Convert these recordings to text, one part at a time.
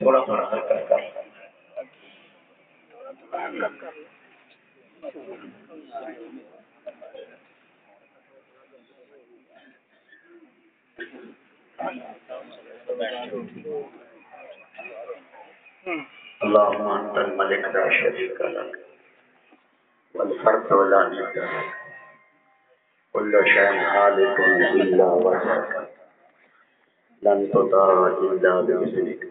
تھوڑا تھوڑا حرکت کر اللهم انت الملك لا شريك لك والفرد ولا ند لك. كل شيء خالق إلا وجهك لن تطاع إلا بأذنك.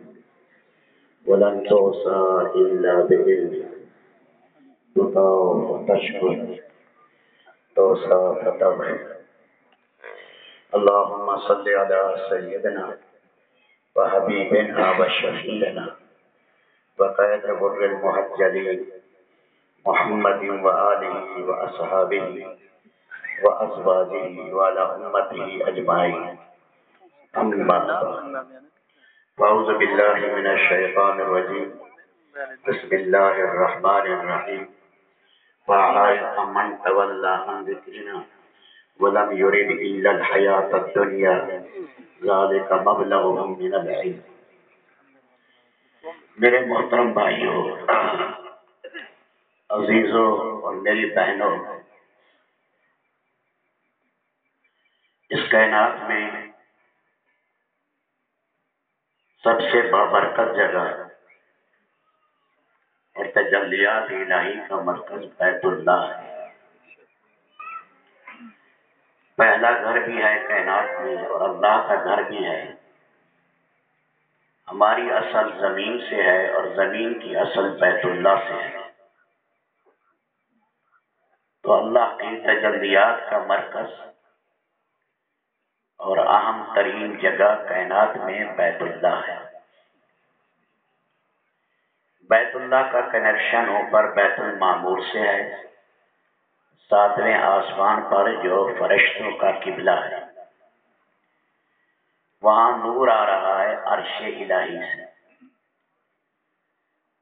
ولن توصى إلا بعلمك تطاع فتشكر توصى فتبعد اللهم صل على سيدنا وحبيبنا وشفيعنا وقائد غر المحجلين محمد وآله وأصحابه وأزواجه وعلى أمته أجمعين. أما فأعوذ بالله من الشيطان الرجيم. بسم الله الرحمن الرحيم. فأعرف من تولى عن ذكرنا ولم يرد إلا الحياة الدنيا. ذلك مبلغهم من العلم. میرے محترم بھائیوں، عزیزوں اور میری بہنوں اس کائنات میں سب سے بابرکت جگہ اور تجلیات الہی کا مرکز بیت اللہ ہے۔ پہلا گھر بھی ہے کائنات میں اور اللہ کا گھر بھی ہے۔ ہماری اصل زمین سے ہے اور زمین کی اصل بیت اللہ سے ہے۔ تو اللہ کی تجلیات کا مرکز اور اہم ترین جگہ کائنات میں بیت اللہ ہے۔ بیت اللہ کا کنیکشن اوپر بیت المعمور سے ہے۔ ساتویں آسمان پر جو فرشتوں کا قبلہ ہے۔ وہاں نور آ رہا ہے عرش الہی سے۔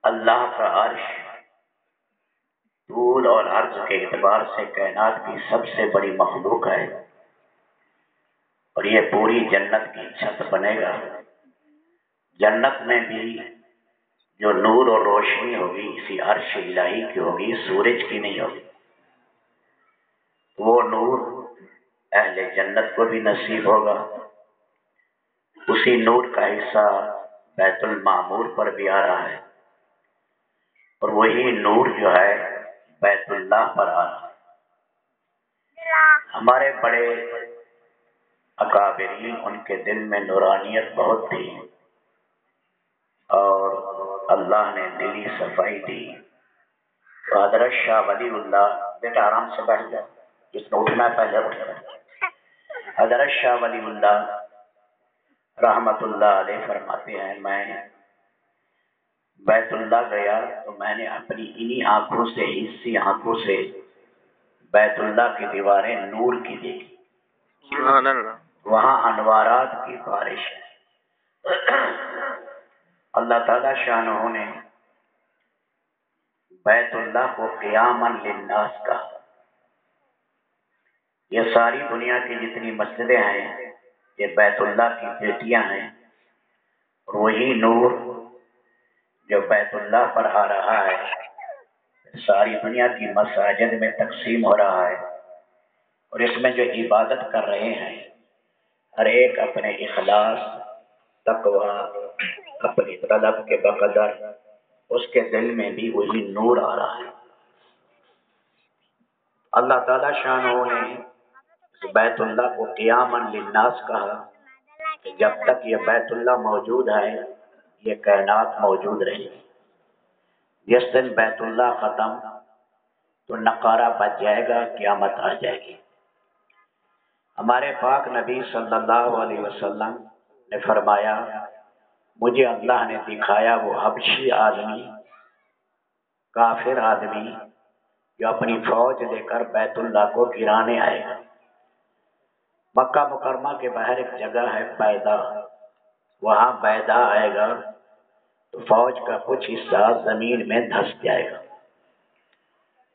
اللہ کا عرش طول اور عرض کے اعتبار سے کائنات کی سب سے بڑی مخلوق ہے۔ اور یہ پوری جنت کی چھت بنے گا۔ جنت میں بھی جو نور اور روشنی ہوگی، اسی عرش الہی کی ہوگی، سورج کی نہیں ہوگی۔ وہ نور اہل جنت کو بھی نصیب ہوگا۔ اسی نور کا حصہ بیت المعمور پر بھی آ رہا ہے۔ اور وہی نور جو ہے، بیت اللہ پر آ رہا ہے۔ ہمارے بڑے اکابرین ان کے دل میں نورانیت بہت تھی اور اللہ نے دلی صفائی دی۔ تو حضرت شاہ ولی اللہ، بیٹا آرام سے بیٹھ جائے جس نے اٹھنا پہلے اٹھ۔ جائے حضرت شاہ ولی اللہ رحمت اللہ علیہ فرماتے ہیں، میں بیت اللہ گیا تو میں نے اپنی انہی آنکھوں سے، اسی آنکھوں سے بیت اللہ کی دیواریں نور کی دیکھی۔ اللہ۔ وہاں انوارات کی بارش ہے۔ اللہ تعالی شاہ نے بیت اللہ کو قیامن للناس کہا۔ یہ ساری دنیا کی جتنی مسجدیں ہیں، یہ بیت اللہ کی بیٹیاں ہیں اور وہی نور جو بیت اللہ پر آ رہا ہے، ساری دنیا کی مساجد میں تقسیم ہو رہا ہے اور اس میں جو عبادت کر رہے ہیں ہر ایک اپنے اخلاص تقوا اپنی طلب کے بقدر اس کے دل میں بھی وہی نور آ رہا ہے۔ اللہ تعالی شاہ نے بیت اللہ کو قیام للناس کہا کہ جب تک یہ بیت اللہ موجود ہے، یہ کائنات موجود رہے۔ جس دن بیت اللہ ختم تو نقارہ بچ جائے گا، قیامت آ جائے گی۔ ہمارے پاک نبی صلی اللہ علیہ وسلم نے فرمایا، مجھے اللہ نے دکھایا وہ حبشی آدمی، کافر آدمی جو اپنی فوج لے کر بیت اللہ کو گرانے آئے۔ گا مکہ مکرمہ کے باہر ایک جگہ ہے پیدا وہاں پیدا آئے گا تو فوج کا کچھ حصہ زمین میں دھس جائے گا۔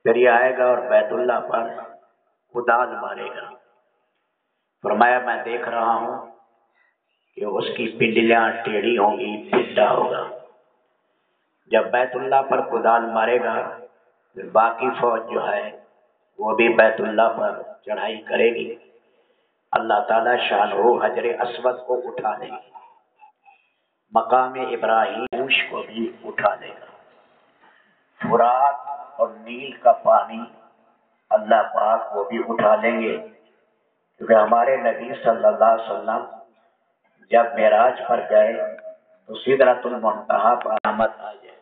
پھر یہ آئے گا اور بیت اللہ پر کدال مارے گا۔ فرمایا، میں دیکھ رہا ہوں کہ اس کی پنڈلیاں ٹیڑھی ہوں گی پڈا ہوگا۔ جب بیت اللہ پر کدال مارے گا، پھر باقی فوج جو ہے، وہ بھی بیت اللہ پر چڑھائی کرے گی۔ اللہ تعالی شان ہو، حجر اسود کو اٹھا لے گی۔ مقام ابراہیم کو بھی اٹھا لے گا۔ فرات اور نیل کا پانی اللہ پاک وہ بھی اٹھا لیں گے۔ کیونکہ ہمارے نبی صلی اللہ علیہ وسلم جب معراج پر گئے تو سدرت المنتہا پر آمد آ جائے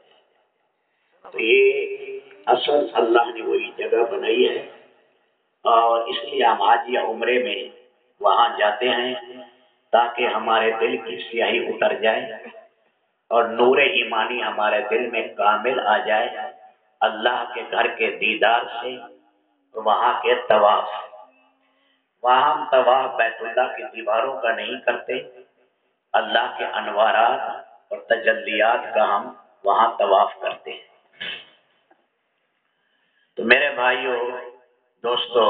تو یہ اصل اللہ نے وہی جگہ بنائی ہے اور اس لیے ہم آج یا عمرے میں وہاں جاتے ہیں تاکہ ہمارے دل کی سیاہی اتر جائے اور نور ایمانی ہمارے دل میں کامل آ جائے۔ اللہ کے گھر کے دیدار سے، وہاں کے طواف وہاں ہم بیت اللہ کی دیواروں کا نہیں کرتے۔ اللہ کے انوارات اور تجلیات کا ہم وہاں طواف کرتے ہیں۔ تو میرے بھائیوں دوستو،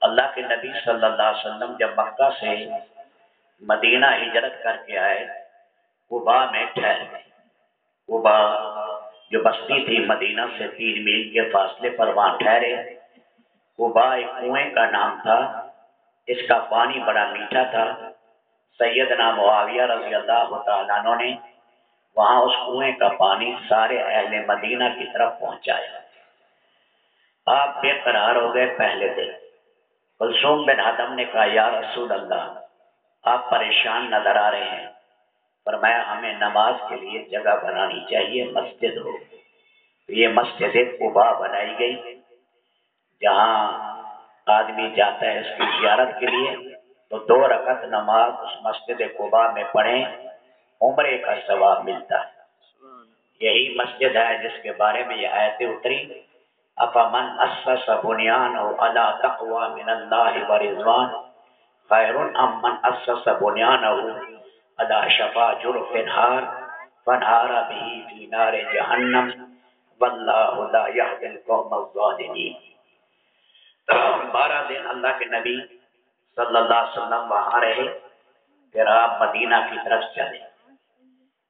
اللہ کے نبی صلی اللہ علیہ وسلم جب مکہ سے مدینہ ہجرت کر کے آئے قبا میں ٹھہرے قبا جو بستی تھی مدینہ سے تین میل کے فاصلے پر وہاں ٹھہرے۔ قبا ایک کنویں کا نام تھا۔ اس کا پانی بڑا میٹھا تھا۔ سیدنا معاویہ رضی اللہ تعالیٰ عنہ نے وہاں اس کنویں کا پانی سارے اہل مدینہ کی طرف پہنچایا۔ آپ بے قرار ہو گئے پہلے دن۔ کلسوم بن حدم نے کہا، یا رسول اللہ، آپ پریشان نظر آ رہے ہیں۔ فرمایا، ہمیں نماز کے لیے جگہ بنانی چاہیے، مسجد ہو۔ یہ مسجد قبا بنائی گئی، جہاں آدمی جاتا ہے اس کی زیارت کے لیے، تو دو رکعت نماز اس مسجد قبا میں پڑھیں، عمرے کا ثواب ملتا ہے۔ یہی مسجد ہے جس کے بارے میں یہ آیتیں اتری۔ افمن اسس بنیان بنیانه على تقوى من الله ورضوان خير ام من اسس بنیان بنيانه على شفا جرف نهار فنهار به في نار جهنم والله لا يهدي القوم الظالمين بارہ دن اللہ کے نبی صلی اللہ علیہ وسلم وہاں رہے، پھر آپ مدینہ کی طرف چلے۔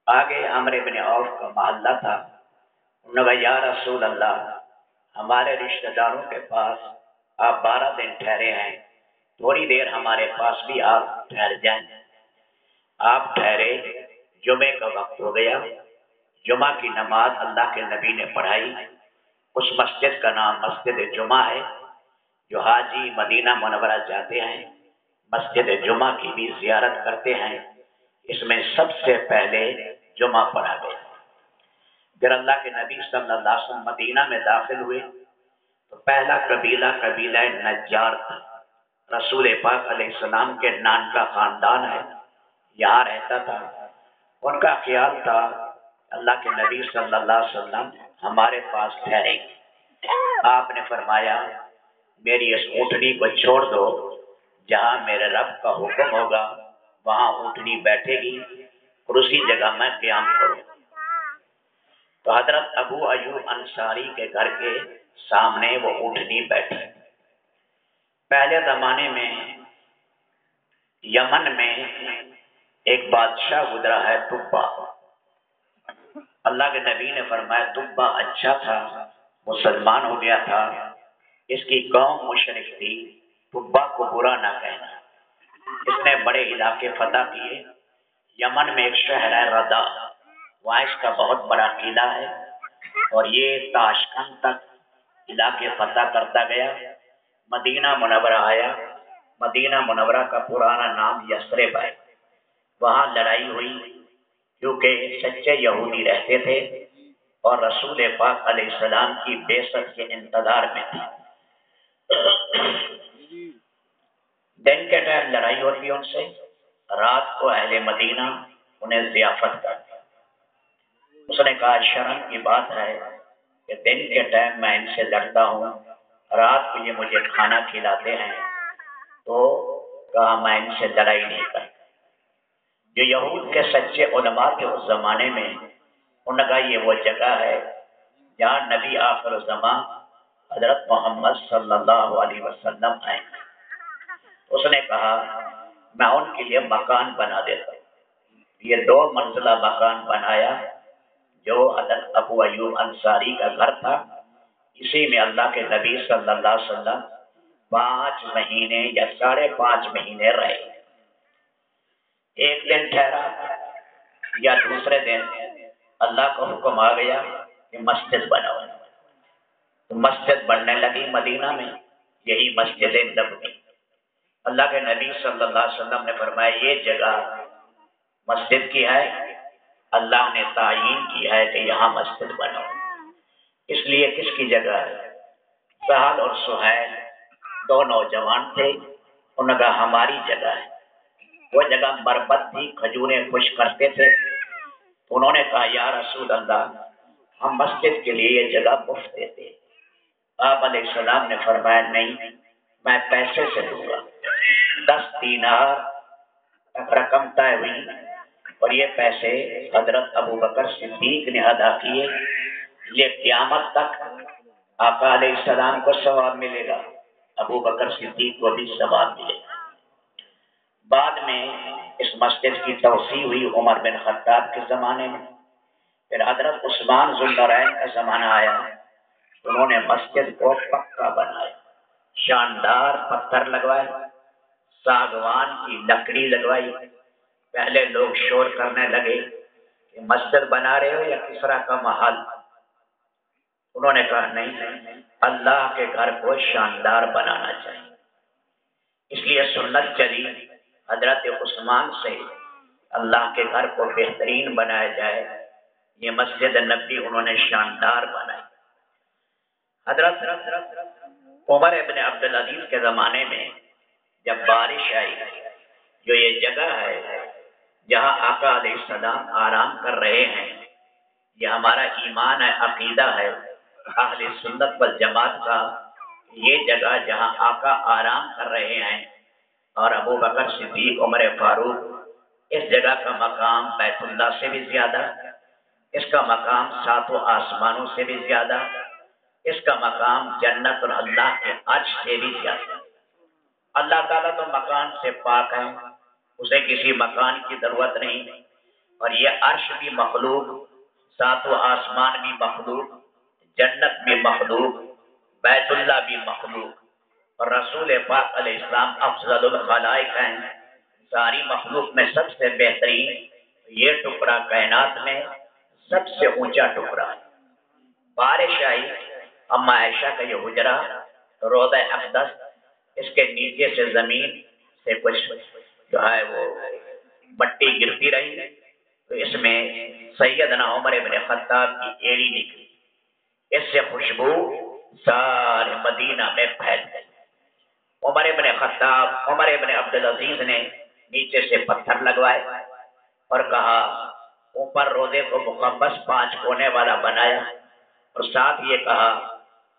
آگے عمر بن عوف کا محلہ تھا۔ انہوں نے یا رسول اللہ، ہمارے رشتہ داروں کے پاس آپ بارہ دن ٹھہرے ہیں۔ تھوڑی دیر ہمارے پاس بھی آپ ٹھہر جائیں۔ آپ ٹھہرے جمعے کا وقت ہو گیا۔ جمعہ کی نماز اللہ کے نبی نے پڑھائی۔ اس مسجد کا نام مسجد جمعہ ہے۔ جو حاجی مدینہ منورہ جاتے ہیں، مسجد جمعہ کی بھی زیارت کرتے ہیں، اس میں سب سے پہلے جمعہ پڑھا گیا۔ پھر اللہ کے نبی صلی اللہ علیہ وسلم مدینہ میں داخل ہوئے۔ تو پہلا قبیلہ قبیلہ نجار تھا۔ رسول پاک علیہ السلام کے نان کا خاندان ہے، یہاں رہتا تھا۔ ان کا خیال تھا، اللہ کے نبی صلی اللہ علیہ وسلم ہمارے پاس ٹھہرے گی آپ نے فرمایا میری اس اونٹنی کو چھوڑ دو، جہاں میرے رب کا حکم ہوگا، وہاں اونٹنی بیٹھے گی اور اسی جگہ میں قیام کروں۔ تو حضرت ابو ایوب انصاری کے گھر کے سامنے وہ اونٹنی بیٹھی۔ پہلے زمانے میں یمن میں ایک بادشاہ گزرا ہے تبا اللہ کے نبی نے فرمایا تبا اچھا تھا، مسلمان ہو گیا تھا۔ اس کی قوم مشرق تھی تبا کو برا نہ کہنا۔ اس نے بڑے علاقے فتح کیے۔ یمن میں ایک شہر ہے ردا۔ وہاں اس کا بہت بڑا قلعہ ہے۔ اور یہ تاشکن تک علاقے فتح کرتا گیا۔ مدینہ منورہ آیا۔ مدینہ منورہ کا پرانا نام یسرب ہے۔ وہاں لڑائی ہوئی، کیونکہ سچے یہودی رہتے تھے اور رسول پاک علیہ السلام کی بے کے انتظار میں تھے۔ دن کے ٹائم لڑائی ہوتی ان سے۔ رات کو اہل مدینہ انہیں ضیافت کرتے اس نے کہا، شرم کی بات ہے کہ دن کے ٹائم میں ان سے لڑتا ہوں، رات کو یہ مجھے کھانا کھلاتے ہیں۔ تو کہا، میں ان سے لڑائی نہیں کرتا۔ جو یہود کے سچے علماء کے اس زمانے میں ان کا یہ وہ جگہ ہے جہاں نبی آخر زمان حضرت محمد صلی اللہ علیہ وسلم آئے۔ اس نے کہا، میں ان کے لیے مکان بنا دیتا ہوں۔ یہ دو منزلہ مکان بنایا، جو حضرت ابو ایوب انصاری کا گھر تھا۔ اسی میں اللہ کے نبی صلی اللہ علیہ وسلم پانچ مہینے یا ساڑھے پانچ مہینے رہے۔ ایک دن ٹھہرا یا دوسرے دن اللہ کا حکم آ گیا کہ مسجد بناؤ۔ مسجد بننے لگی مدینہ میں، یہی مسجد نبوی۔ اللہ کے نبی صلی اللہ علیہ وسلم نے فرمایا، یہ جگہ مسجد کی ہے۔ اللہ نے تعین کی ہے کہ یہاں مسجد بناؤ اس لیے کس کی جگہ؟ ہے سہل اور سہیل دو نوجوان تھے۔ انہوں نے کہا ہماری جگہ ہے۔ وہ جگہ مربت تھی، کھجوریں خوش کرتے تھے۔ انہوں نے کہا، یا رسول اللہ، ہم مسجد کے لیے یہ جگہ مفت دیتے آپ علیہ السلام نے فرمایا، نہیں، میں پیسے سے دوں گا۔ دس دینار رقم طے ہوئی اور یہ پیسے حضرت ابو بکر صدیق نے ادا کیے۔ یہ قیامت تک آقا علیہ السلام کو ثواب ملے گا۔ ابو بکر صدیق کو بھی ثواب ملے گا۔ بعد میں اس مسجد کی توسیع ہوئی عمر بن خطاب کے زمانے میں۔ پھر حضرت عثمان ذلرین کا زمانہ آیا۔ انہوں نے مسجد کو پکا بنایا۔ شاندار پتھر لگوائے، ساگوان کی لکڑی لگوائی۔ پہلے لوگ شور کرنے لگے کہ مسجد بنا رہے ہو یا کسرا کا محل؟ انہوں نے کہا، نہیں، اللہ کے گھر کو شاندار بنانا چاہیے۔ اس لیے سنت چلی۔ حضرت عثمان سے اللہ کے گھر کو بہترین بنایا جائے۔ یہ مسجد نبی انہوں نے شاندار بنائی۔ حضرت عمر ابن عبدالعزیز کے زمانے میں جب بارش آئی، جو یہ جگہ ہے جہاں آقا علیہ السلام آرام کر رہے ہیں، یہ ہمارا ایمان ہے عقیدہ ہے، اہل سنت والجماعت کا یہ جگہ جہاں آقا آرام کر رہے ہیں۔ اور ابو بکر صدیق، عمر فاروق، اس جگہ کا مقام بیت اللہ سے بھی زیادہ، اس کا مقام ساتوں آسمانوں سے بھی زیادہ اس کا مقام جنت اور اللہ کے عرش سے بھی زیادہ اللہ تعالیٰ تو مکان سے پاک ہے اسے کسی مکان کی ضرورت نہیں۔ اور یہ عرش بھی مخلوق ساتوں آسمان بھی مخلوق، جنت بھی مخلوق، بیت اللہ بھی مخلوق۔ اور رسول پاک علیہ السلام افضل الخلائق ہیں۔ ساری مخلوق میں سب سے بہترین یہ ٹکڑا کائنات میں سب سے اونچا ٹکڑا۔ بارش آئی۔ اما عائشہ کا یہ حجرا روز اقدس اس کے نیچے سے زمین سے کچھ جو ہے وہ مٹی گرتی رہی تو اس میں سیدنا عمر ابن خطاب کی ایڑی نکلی۔ اس سے خوشبو سارے مدینہ میں پھیل گئی۔ عمر ابن خطاب، عمر ابن عبدالعزیز نے نیچے سے پتھر لگوائے اور کہا، اوپر روزے کو مقبس پانچ کونے والا بنایا اور ساتھ یہ کہا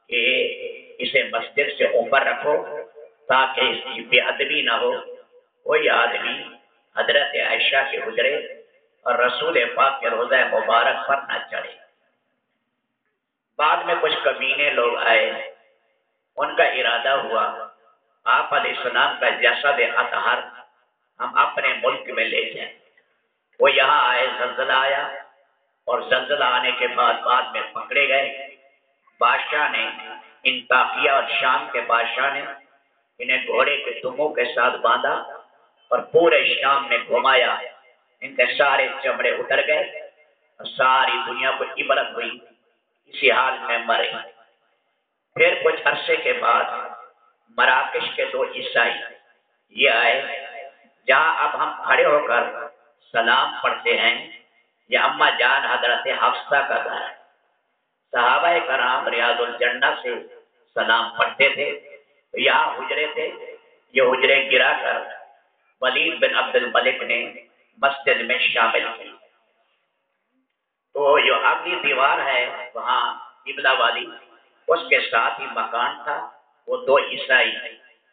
کہ اسے مسجد سے اوپر رکھو تاکہ اس کی بے ادبی نہ ہو۔ کوئی آدمی حضرت عائشہ کے گزرے اور رسول پاک کے روزہ مبارک پر نہ چڑھے۔ بعد میں کچھ کمینے لوگ آئے۔ ان کا ارادہ ہوا، آپ علیہ السلام کا جسد اطہر ہم اپنے ملک میں لے جائیں۔ وہ یہاں آئے، زلزلہ آیا اور زلزلہ آنے کے بعد بعد میں پکڑے گئے۔ بادشاہ نے، ان تاقیہ اور شام کے بادشاہ نے انہیں گھوڑے کے دموں کے ساتھ باندھا اور پورے شام میں گھمایا۔ ان کے سارے چمڑے اتر گئے اور ساری دنیا کو عبرت ہوئی۔ اسی حال میں مرے پھر کچھ عرصے کے بعد مراکش کے دو عیسائی یہ آئے، جہاں اب ہم کھڑے ہو کر سلام پڑھتے ہیں۔ یہ اما جان حضرت حفصہ کا گھر ہے۔ صحابہ کرام ریاض الجنہ سے سلام پڑھتے تھے، یہاں حجرے تھے، یہ حجرے گرا کر ولید بن عبد الملک نے مسجد میں شامل کی تو جو اگلی دیوار ہے، وہاں قبلہ والی، اس کے ساتھ ہی مکان تھا، وہ دو عیسائی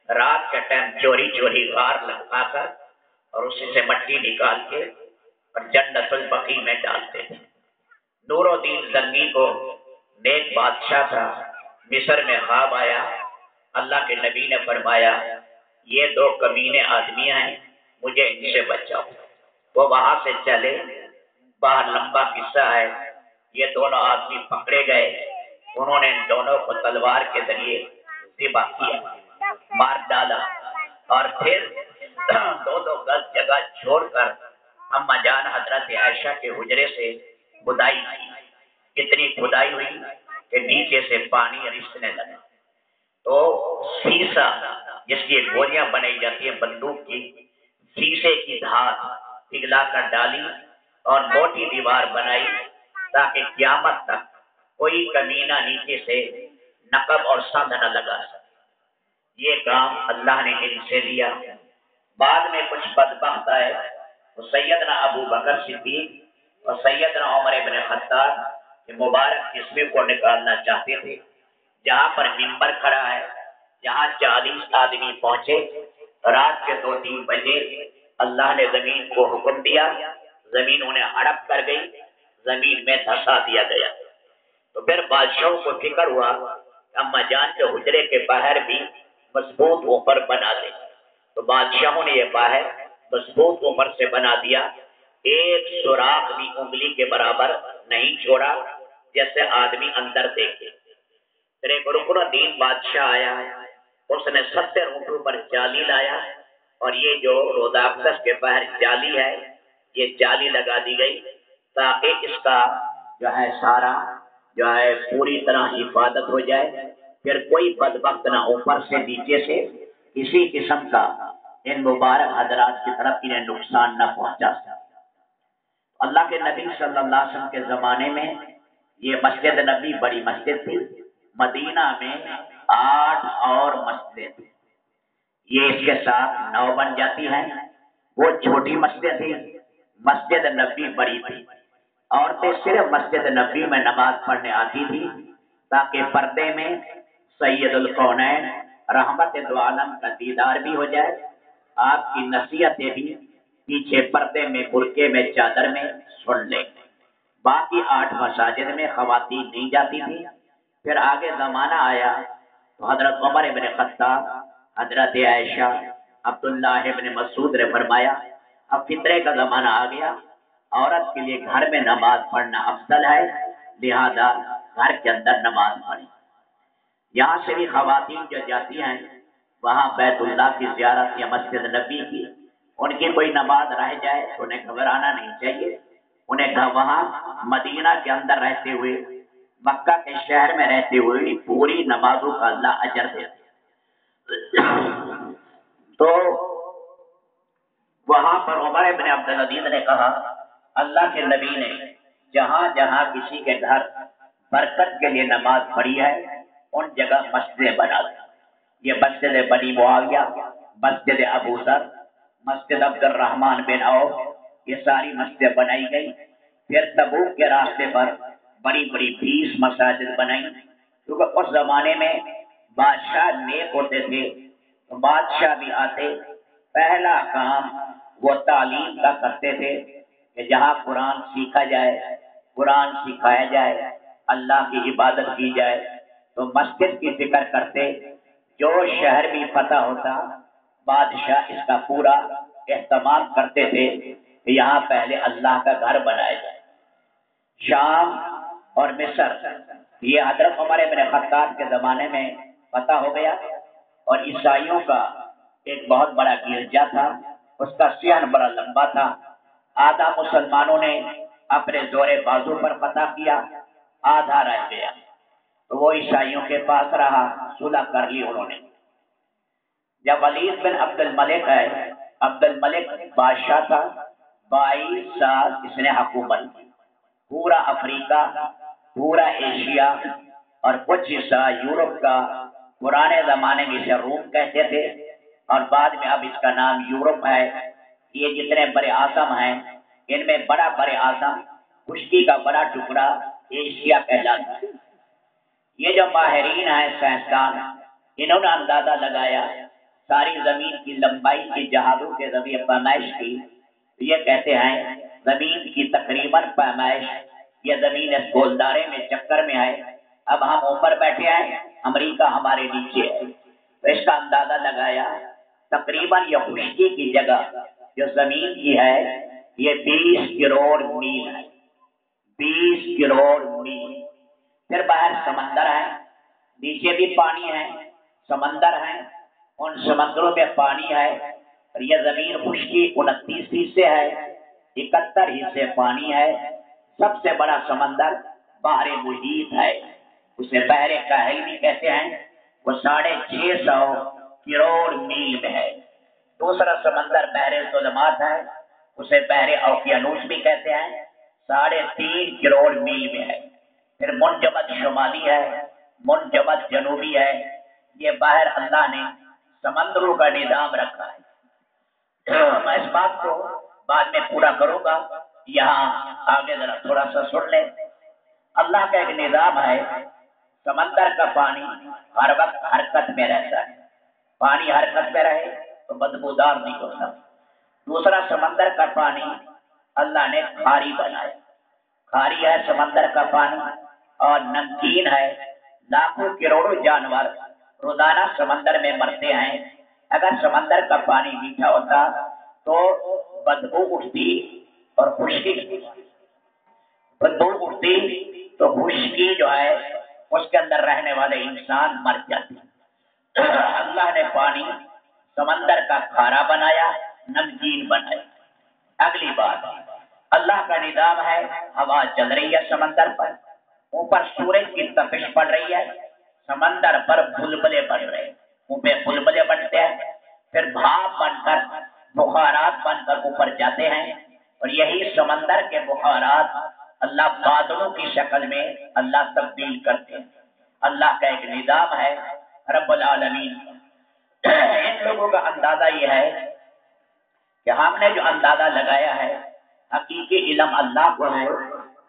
رات کے ٹائم چوری چوری غار لگا کر اور اسی سے مٹی نکال کے اور جنت البقی میں ڈالتے تھے۔ نور الدین زنگی کو نیک بادشاہ تھا، مصر میں خواب آیا، اللہ کے نبی نے فرمایا، یہ دو کمینے آدمی ہیں، مجھے ان سے بچاؤ۔ وہ وہاں سے چلے، باہر لمبا قصہ ہے، یہ دونوں آدمی پکڑے گئے، انہوں نے ان دونوں کو تلوار کے ذریعے ذبح کیا، مار ڈالا۔ اور پھر دو دو گز جگہ چھوڑ کر اما جان حضرت عائشہ کے حجرے سے کھدائی کی۔ اتنی کھدائی ہوئی کہ نیچے سے پانی رسنے لگا۔ تو سیسا، جس کی گولیاں بنائی جاتی ہیں بندوق کی، سیسے کی دھات پگلا کر ڈالی اور موٹی دیوار بنائی تاکہ قیامت تک کوئی کمینہ نیچے سے نقب اور سند نہ لگا سکے۔ یہ کام اللہ نے ان سے لیا۔ بعد میں کچھ بدبخت آئے۔ تو سیدنا ابو بکر صدیق اور سیدنا عمر ابن خطار کے مبارک جسم کو نکالنا چاہتے تھے۔ جہاں پر ممبر کھڑا ہے، جہاں چالیس آدمی پہنچے، رات کے دو تین بجے اللہ نے زمین کو حکم دیا۔ زمین انہیں ہڑپ کر گئی، زمین میں دھسا دیا گیا۔ تو پھر بادشاہوں کو فکر ہوا اما جان کے حجرے کے باہر بھی مضبوط اوپر بنا دے۔ تو بادشاہوں نے یہ باہر مضبوط اوپر سے بنا دیا۔ ایک سوراخ بھی انگلی کے برابر نہیں چھوڑا۔ جیسے آدمی اندر دیکھے۔ پھر ایک رکن دین بادشاہ آیا۔ اس نے ستر اونٹوں پر جالی لایا۔ اور یہ جو روداقدس کے باہر جالی ہے، یہ جالی لگا دی گئی تاکہ اس کا جو ہے سارا، جو ہے پوری طرح حفاظت ہو جائے۔ پھر کوئی بد وقت نہ اوپر سے نیچے سے۔ کسی قسم کا ان مبارک حضرات کی طرف انہیں نقصان نہ پہنچا۔ سکتا اللہ کے نبی صلی اللہ علیہ وسلم کے زمانے میں یہ مسجد نبی بڑی مسجد تھی۔ مدینہ میں آٹھ اور مسجد۔ یہ اس کے ساتھ نو بن جاتی ہیں۔ وہ چھوٹی مسجد تھی۔ مسجد نبی بڑی تھی۔ عورتیں صرف مسجد نبی میں نماز پڑھنے آتی تھی تاکہ پردے میں سید القونین رحمت دو عالم کا دیدار بھی ہو جائے۔ آپ کی نصیحتیں بھی پیچھے پردے میں برقے میں، چادر میں سن لیں۔ باقی آٹھ مساجد میں خواتین نہیں جاتی تھی پھر آگے زمانہ آیا تو حضرت عمر ابن خطاب، حضرت عائشہ، عبداللہ ابن مسعود نے فرمایا، اب فطرے کا زمانہ آ گیا، عورت کے لیے گھر میں نماز پڑھنا افضل ہے، لہذا گھر کے اندر نماز پڑھیں۔ یہاں سے بھی خواتین جو جاتی ہیں، وہاں بیت اللہ کی زیارت یا مسجد نبی کی، ان کی کوئی نماز رہ جائے تو انہیں گھبرانا نہیں چاہیے۔ انہیں وہاں مدینہ کے اندر رہتے ہوئے، مکہ کے شہر میں رہتے ہوئے پوری نمازوں کا اللہ اجر دیتے تو وہاں پر عمر ابن عبدالعزیز نے کہا، اللہ کے نبی نے جہاں جہاں کسی کے گھر برکت کے لیے نماز پڑھی ہے، ان جگہ مسجدیں بنا دی۔ یہ مسجد بنی معاویہ، مسجد ابو سر مسجد عبد الرحمان بن او یہ ساری مسجدیں بنائی گئی پھر تبوک کے راستے پر بڑی بڑی بیس مساجد بنائی کیونکہ اس زمانے میں بادشاہ نیک ہوتے تھے، تو بادشاہ بھی آتے۔ پہلا کام وہ تعلیم کا کرتے تھے کہ جہاں قرآن سیکھا جائے، قرآن سکھایا جائے، اللہ کی عبادت کی جائے۔ تو مسجد کی فکر کرتے، جو شہر بھی پتہ ہوتا، بادشاہ اس کا پورا اہتمام کرتے تھے۔ کہ یہاں پہلے اللہ کا گھر بنایا جائے۔ شام اور مصر، یہ حضرت ہمارے میرے خطاب کے زمانے میں پتہ ہو گیا اور عیسائیوں کا ایک بہت بڑا گرجا تھا، اس کا سیاح بڑا لمبا تھا۔ آدھا مسلمانوں نے اپنے زور بازو پر فتح کیا، آدھا رہ گیا۔ تو وہ عیسائیوں کے پاس رہا، صلح کر لی انہوں نے۔ جب ولید بن عبد الملک ہے عبد الملک بادشاہ تھا بائیس سال اس نے حکومت کی۔ پورا افریقہ، پورا ایشیا اور کچھ حصہ یورپ کا پرانے زمانے میں اسے روم کہتے تھے۔ اور بعد میں اب اس کا نام یورپ ہے۔ یہ جتنے بڑے اعظم ہیں، ان میں بڑا بڑے اعظم خشکی کا بڑا ٹکڑا ایشیا کہلاتا ہے۔ یہ جو ماہرین ہیں، سائنسدان، انہوں نے اندازہ لگایا، ساری زمین کی لمبائی کی جہازوں کے ذریعے پیمائش کی۔ یہ کہتے ہیں، زمین کی تقریباً پیمائش، یہ زمین اس گولدارے میں، چکر میں ہے۔ اب ہم اوپر بیٹھے ہیں، امریکہ ہمارے نیچے ہے۔ تو اس کا اندازہ لگایا، تقریباً یہ خشکی کی جگہ جو زمین کی ہے، یہ بیس کروڑ میل ہے۔ بیس کروڑ میل۔ پھر باہر سمندر ہے، نیچے بھی پانی ہے، سمندر ہے، ان سمندروں میں پانی ہے۔ یہ زمین خشکی انتیس حصے ہے، اکہتر حصے پانی ہے۔ سب سے بڑا سمندر باہر محیط ہے۔ اسے بحر کاہل بھی کہتے ہیں۔ وہ ساڑھے چھ سو کروڑ میل میں ہے۔ دوسرا سمندر بحر ظلمات ہے۔ اسے بحر اوکیانوس بھی کہتے ہیں۔ ساڑھے تین کروڑ میل میں ہے۔ پھر منجمد شمالی ہے۔ منجمد جنوبی ہے۔ یہ باہر اللہ نے سمندروں کا نظام رکھا ہے۔ میں اس بات کو بعد میں پورا کروں گا، یہاں آگے ذرا تھوڑا سا سن لیں۔ اللہ کا ایک نظام ہے، سمندر کا پانی ہر وقت حرکت میں رہتا ہے۔ پانی حرکت میں رہے تو بدبودار نہیں ہوتا۔ دوسرا، سمندر کا پانی اللہ نے کھاری بنایا۔ کھاری ہے سمندر کا پانی اور نمکین ہے۔ لاکھوں کروڑوں جانور روزانہ سمندر میں مرتے ہیں۔ اگر سمندر کا پانی میٹھا ہوتا تو بدبو اٹھتی اور خشکی بدبو اٹھتی تو خشکی جو ہے، اس کے اندر رہنے والے انسان مر جاتے اللہ نے پانی سمندر کا کھارا بنایا، نمکین بنایا۔ اگلی بات، اللہ کا نظام ہے، ہوا چل رہی ہے سمندر پر۔ اوپر سورج کی تپش پڑ رہی ہے، سمندر پر بلبلے بن رہے ہیں۔ پہ بلبلے بنتے ہیں، پھر بھاپ بن کر بخارات بن کر اوپر جاتے ہیں۔ اور یہی سمندر کے بخارات اللہ بادلوں کی شکل میں اللہ تبدیل کرتے ہیں۔ اللہ کا ایک نظام ہے، رب العالمین۔ ان لوگوں کا اندازہ یہ ہے کہ ہم نے جو اندازہ لگایا ہے، حقیقی علم اللہ کو ہے۔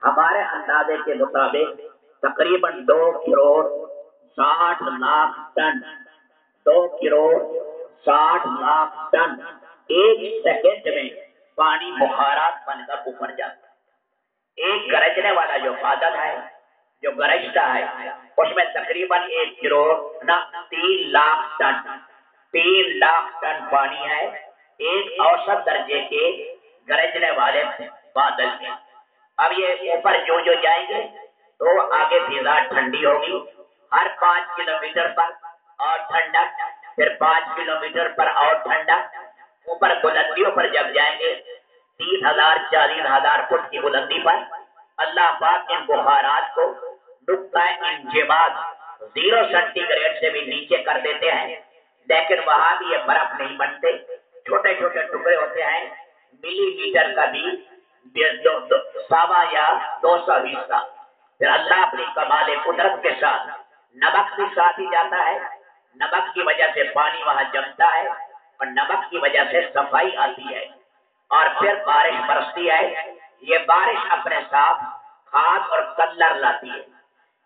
ہمارے اندازے کے مطابق تقریباً دو کروڑ ساٹھ لاکھ ٹن دو کروڑ ساٹھ لاکھ ٹن ایک سیکنڈ میں پانی بخارات بن کر اوپر جاتا ہے۔ ایک گرجنے والا جو بادل ہے، جو گرجتا ہے، اس میں تقریباً ایک کروڑ نہ تین لاکھ ٹن، تین لاکھ ٹن پانی ہے۔ ایک اوسط درجے کے گرجنے والے بادل کے اب یہ اوپر جو جو جائیں گے، تو آگے فضا ٹھنڈی ہوگی۔ ہر پانچ کلو میٹر پر اور ٹھنڈک پھر پانچ کلو میٹر پر اور ٹھنڈک اوپر بلندیوں پر جب جائیں گے تیس ہزار، چالیس ہزار فٹ کی بلندی پر، اللہ پاک ان بخارات کو انجماد زیرو سینٹی گریڈ سے بھی نیچے کر دیتے ہیں۔ لیکن وہاں بھی یہ برف نہیں بنتے۔ چھوٹے چھوٹے ٹکڑے ہوتے ہیں۔ ملی میٹر کا بھی سوا یا دو سو حصہ۔ پھر اللہ اپنی کمال قدرت کے ساتھ، نمک بھی ساتھ ہی جاتا ہے۔ نمک کی وجہ سے پانی وہاں جمتا ہے اور نمک کی وجہ سے صفائی آتی ہے اور پھر بارش برستی ہے۔ یہ بارش اپنے ساتھ کھاد اور کلر لاتی ہے۔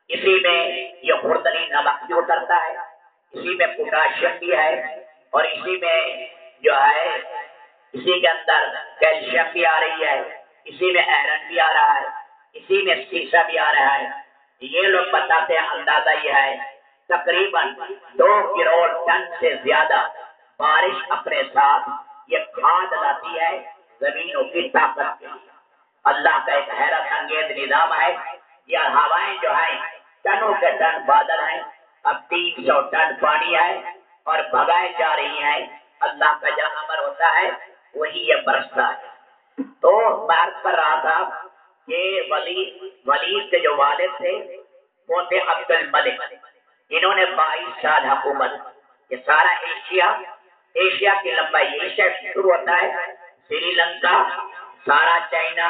اسی میں یہ خوردنی نمک بھی اترتا ہے، اسی میں پوٹاشیم بھی ہے اور اسی میں جو ہے، اسی کے اندر کیلشیم بھی آ رہی ہے، اسی میں آئرن بھی آ رہا ہے، اسی میں سیسا بھی آ رہا ہے۔ یہ لوگ بتاتے ہیں، اندازہ یہ ہے تقریباً دو کروڑ ٹن سے زیادہ بارش اپنے ساتھ یہ کھاد لاتی ہے، زمینوں کی طاقت کے اللہ کا ایک حیرت انگیز نظام ہے، یہ ہوائیں جو ہیں، ٹنوں کے ٹن بادل ہیں۔ اب تین سو ٹن پانی ہے اور بھگائے جا رہی ہیں۔ اللہ کا جہاں امر ہوتا ہے، وہی یہ برستا ہے۔ تو بات کر رہا تھا کہ ولی ولید کے جو والد تھے، وہ تھے عبد الملک انہوں نے بائیس سال حکومت، یہ سارا ایشیا ایشیا کی لمبائی، ایشیا شروع ہوتا ہے، سری لنکا، سارا China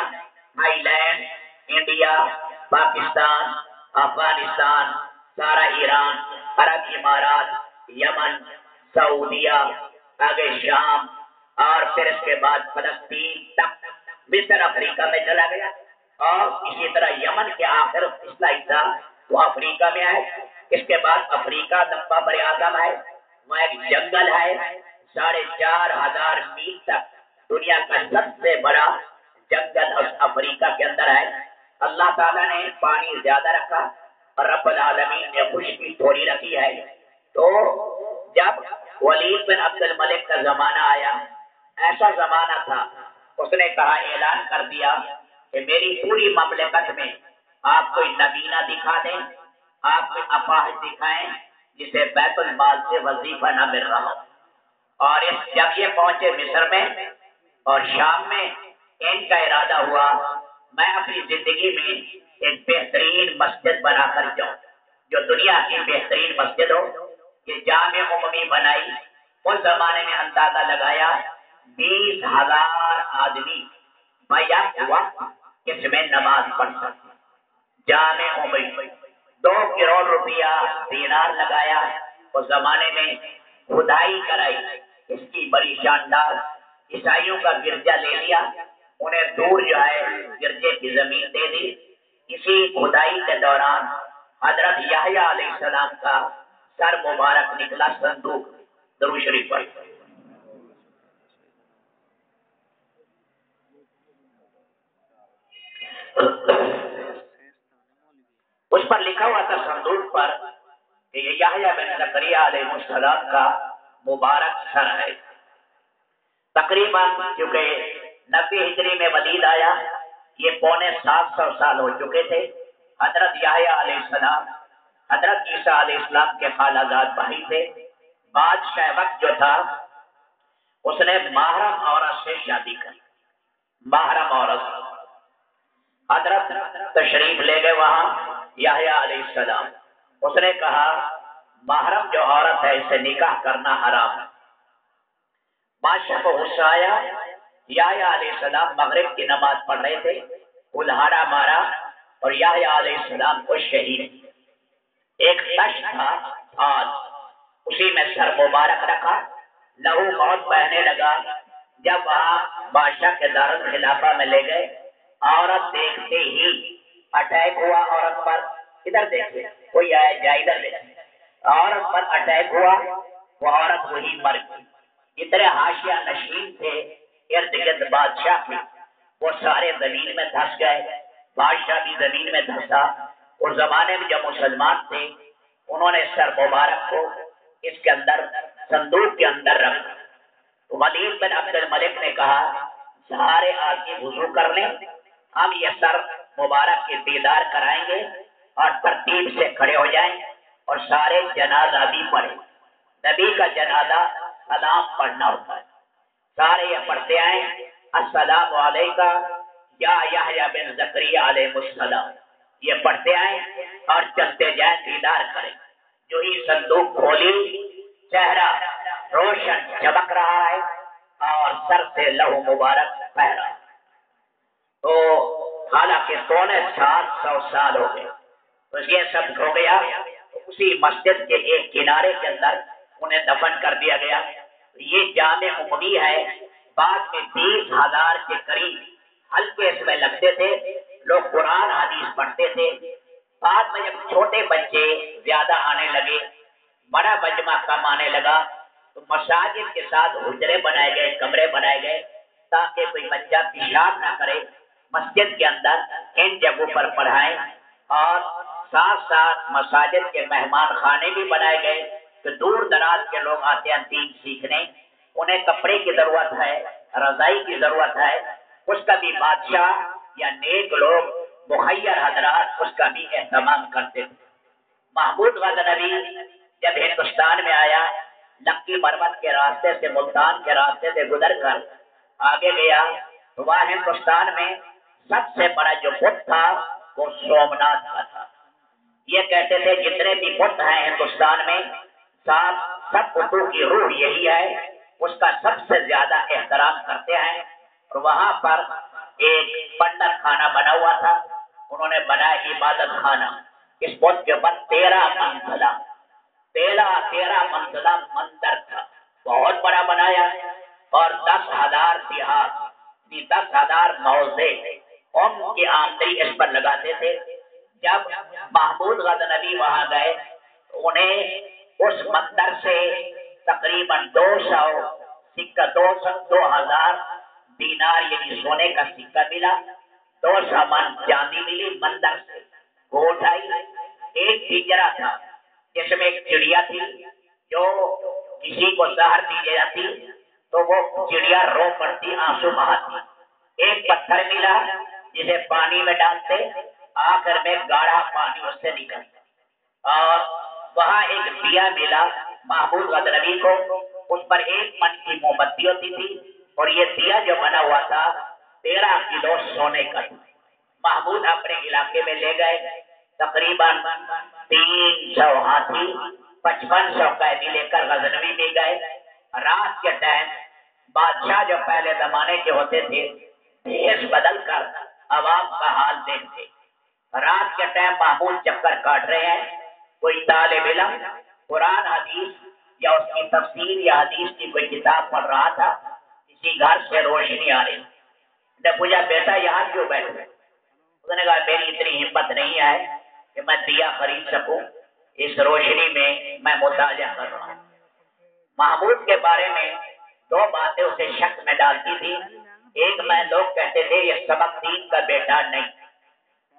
Thailand, India, Pakistan, Afghanistan, سارا ایران، عرب امارات، یمن، سعودیہ، آگے شام، اور پھر اس کے بعد فلسطین تک، مصر، افریقہ میں چلا گیا۔ اور اسی طرح یمن کے آخر پچھلا حصہ وہ افریقہ میں ہے اس کے بعد افریقہ لمبا بر اعظم ہے وہ ایک جنگل ہے، ساڑھے چار ہزار میل تک دنیا کا سب سے بڑا جنگل افریقہ کے اندر ہے۔ اللہ تعالیٰ نے پانی زیادہ رکھا اور رب العالمین نے خوشی تھوڑی رکھی ہے۔ تو جب ولید بن عبد الملک کا زمانہ آیا، ایسا زمانہ تھا، اس نے کہا، اعلان کر دیا کہ میری پوری مملکت میں آپ کوئی نبینہ دکھا دیں۔ آپ کوئی اپاہج دکھائیں جسے بیت المال سے وظیفہ نہ مل رہا اور اس جب یہ پہنچے مصر میں اور شام میں ان کا ارادہ ہوا، میں اپنی زندگی میں ایک بہترین مسجد بنا کر جاؤں، جو دنیا کی بہترین مسجد ہو یہ جامع عمومی بنائی، اس زمانے میں اندازہ لگایا بیس ہزار آدمی وقت اس میں نماز پڑھ سکتے۔ جامع عمومی دو کروڑ روپیہ دینار لگایا اس زمانے میں کھدائی کرائی۔ اس کی بڑی شاندار عیسائیوں کا گرجا لے لیا۔ انہیں دور جو ہے گرجے کی زمین دے دی۔ اسی کھدائی کے دوران حضرت یحییٰ علیہ السلام کا سر مبارک نکلا صندوق درو شریف پر۔ اس پر لکھا ہوا تھا صندوق پر کہ یہ یحییٰ بن زکریہ علیہ السلام کا مبارک سر ہے۔ تقریباً کیونکہ نبی ہجری میں ولید آیا، یہ پونے سات سو سال ہو چکے تھے۔ حضرت یحییٰ علیہ السلام، حضرت عیسیٰ علیہ السلام کے خالہ زاد بھائی تھے۔ بادشاہ وقت جو تھا، اس نے محرم عورت سے شادی کری محرم عورت۔ حضرت تشریف لے گئے وہاں، یحییٰ علیہ السلام۔ اس نے کہا، محرم جو عورت ہے، اسے نکاح کرنا حرام۔ ہے بادشاہ کو غصہ آیا۔ یحییٰ علیہ السلام مغرب کی نماز پڑھ رہے تھے۔ کلہاڑا مارا اور یحییٰ علیہ السلام کو شہید۔ ایک تش تھا آج۔ اسی میں سر مبارک رکھا۔ لہو بہت بہنے لگا۔ جب وہاں بادشاہ کے دار خلافہ میں لے گئے عورت دیکھتے ہی اٹیک ہوا عورت پر۔ ادھر دیکھے کوئی آئے جا ادھر دیکھے عورت پر اٹیک ہوا، وہ عورت وہی مر گئی۔ اتنے ہاشیا نشین تھے، ارد گرد بادشاہ کی وہ سارے زمین میں دھس گئے۔ بادشاہ بھی زمین میں دھسا اس زمانے میں جب مسلمان تھے، انہوں نے سر مبارک کو اس کے اندر، صندوق کے اندر رکھا ولید بن عبد الملک نے کہا، سارے آدمی وضو کر لیں۔ ہم یہ سر مبارک کے دیدار کرائیں گے اور ترتیب سے کھڑے ہو جائیں اور سارے جنازہ بھی پڑھیں۔ نبی کا جنازہ سلام پڑھنا ہوتا ہے۔ سارے یہ پڑھتے آئیں، السلام علیکم یا بن زکریہ علیہ السلام۔ یہ پڑھتے آئیں اور چلتے جائیں، دیدار کریں۔ جو ہی صندوق کھولی، چہرہ روشن چمک رہا ہے اور سر سے لہو مبارک بہ رہا ہے تو حالانکہ پونے سات سو سال ہو گئے۔ تو یہ سب ہو گیا۔ اسی مسجد کے ایک کنارے کے اندر انہیں دفن کر دیا گیا۔ یہ جامع عمومی ہے۔ بعد میں تیس ہزار کے قریب ہلکے اس میں لگتے تھے۔ لوگ قرآن حدیث پڑھتے تھے۔ بعد میں جب چھوٹے بچے زیادہ آنے لگے، بڑا مجمع کم آنے لگا، تو مساجد کے ساتھ حجرے بنائے گئے، کمرے بنائے گئے، تاکہ کوئی بچہ پیشاب نہ کرے۔ مسجد کے اندر ان جگہوں پر پڑھائیں اور ساتھ ساتھ مساجد کے مہمان خانے بھی بنائے گئے کہ دور دراز کے لوگ آتے ہیں دین سیکھنے۔ انہیں کپڑے کی ضرورت ہے، رضائی کی ضرورت ہے۔ اس کا بھی بادشاہ یا نیک لوگ، مخیر حضرات اس کا بھی اہتمام کرتے۔ تھے محمود غزنوی جب ہندوستان میں آیا، لکی مرمت کے راستے سے، ملتان کے راستے سے گزر کر آگے گیا تو وہاں ہندوستان میں سب سے بڑا جو بت تھا وہ سومنات کا تھا۔ یہ کہتے تھے، جتنے بھی بت ہیں ہندوستان میں سب سب بتوں کی روح یہی ہے، اس کا سب سے زیادہ احترام کرتے ہیں۔ اور وہاں پر ایک پنڈر خانہ بنا ہوا تھا۔ انہوں نے بنایا عبادت خانہ۔ اس بت کے اوپر تیرہ منزلہ۔ تیرہ تیرہ منزلہ مندر تھا۔ بہت بڑا بنایا۔ اور دس ہزار دیہات یعنی دس ہزار موزے ان کی آمدنی اس پر لگاتے تھے۔ جب محمود غزنوی وہاں گئے انہیں اس مندر سے تقریباً دو سو سکہ، دو سو دو ہزار دینار یعنی سونے کا سکہ ملا۔ دو سو من چاندی ملی مندر سے وہ اٹھائی ایک پنجرا تھا، جس میں ایک چڑیا تھی، جو کسی کو زہر دی جاتی تو وہ چڑیا رو پڑتی، آنسو بہاتی۔ ایک پتھر ملا جسے پانی میں ڈالتے، آخر میں گاڑھا پانی اس سے نکلتا اور وہاں ایک دیا ملا محبوب غدنبی کو۔ اس پر ایک من کی موم بتی ہوتی تھی، اور یہ دیا جو بنا ہوا تھا، تیرہ کلو سونے کا تھا۔ محمود اپنے علاقے میں لے گئے۔ تقریباً تین سو ہاتھی، پچپن سو قیدی لے کر غزنوی میں گئے۔ رات کے ٹائم بادشاہ جو پہلے زمانے کے ہوتے تھے، دیش بدل کر عوام کا حال دیکھتے۔ رات کے ٹائم محمود چکر کاٹ رہے ہیں، کوئی طالب علم قرآن حدیث یا اس کی تفسیر یا حدیث کی کوئی کتاب پڑھ رہا تھا، کسی گھر سے روشنی آ رہی۔ نے پوچھا، بیٹا، یہاں کیوں بیٹھے؟ اس نے کہا، میری اتنی ہمت نہیں ہے کہ میں دیا خرید سکوں۔ اس روشنی میں میں مطالعہ کر رہا ہوں۔ محمود کے بارے میں دو باتیں اسے شک میں ڈالتی تھی ایک میں لوگ کہتے تھے، یہ سبق دین کا بیٹا نہیں۔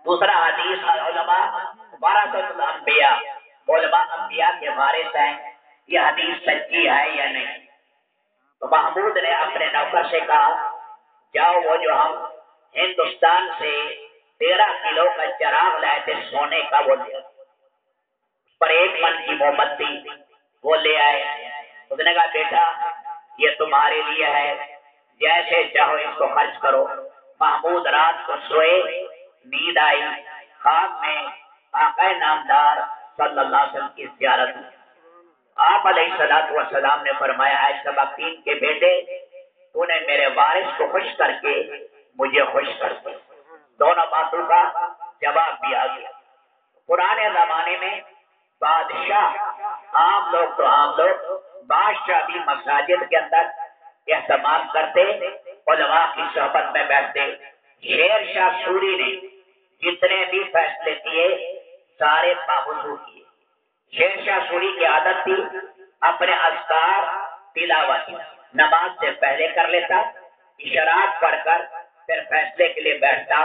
دوسرا حدیث علماء وارثت الانبیاء۔ علماء انبیاء کے وارث ہیں، یہ حدیث سچی ہے یا نہیں؟ تو محمود نے اپنے نوکر سے کہا، جاؤ وہ جو ہم ہندوستان سے تیرہ کلو کا چراغ لائے تھے سونے کا، وہ لے پر ایک من کی مومبتی وہ لے آئے۔ اس نے کہا، بیٹا، یہ تمہارے لیے ہے۔ جیسے چاہو اس کو خرچ کرو۔ محمود رات کو سوئے، نیند آئی خواب میں آقا نامدار صلی اللہ علیہ وسلم کی زیارت آپ علیہ السلام والسلام نے فرمایا، اے سبقین کے بیٹے، تو نے میرے وارث کو خوش کر کے مجھے خوش کر کے دونوں باتوں کا جواب بھی آ گیا۔ پرانے زمانے میں بادشاہ، عام لوگ تو عام لوگ، بادشاہ بھی مساجد کے اندر اہتمام کرتے، علماء کی صحبت میں بیٹھتے۔ شیر شاہ سوری نے جتنے بھی فیصلے کیے، سارے پابندو کیے۔ شیر شاہ سوری کی عادت تھی اپنے اذکار تلاوت نماز سے پہلے کر لیتا اشراق پڑھ کر پھر فیصلے کے لیے بیٹھتا،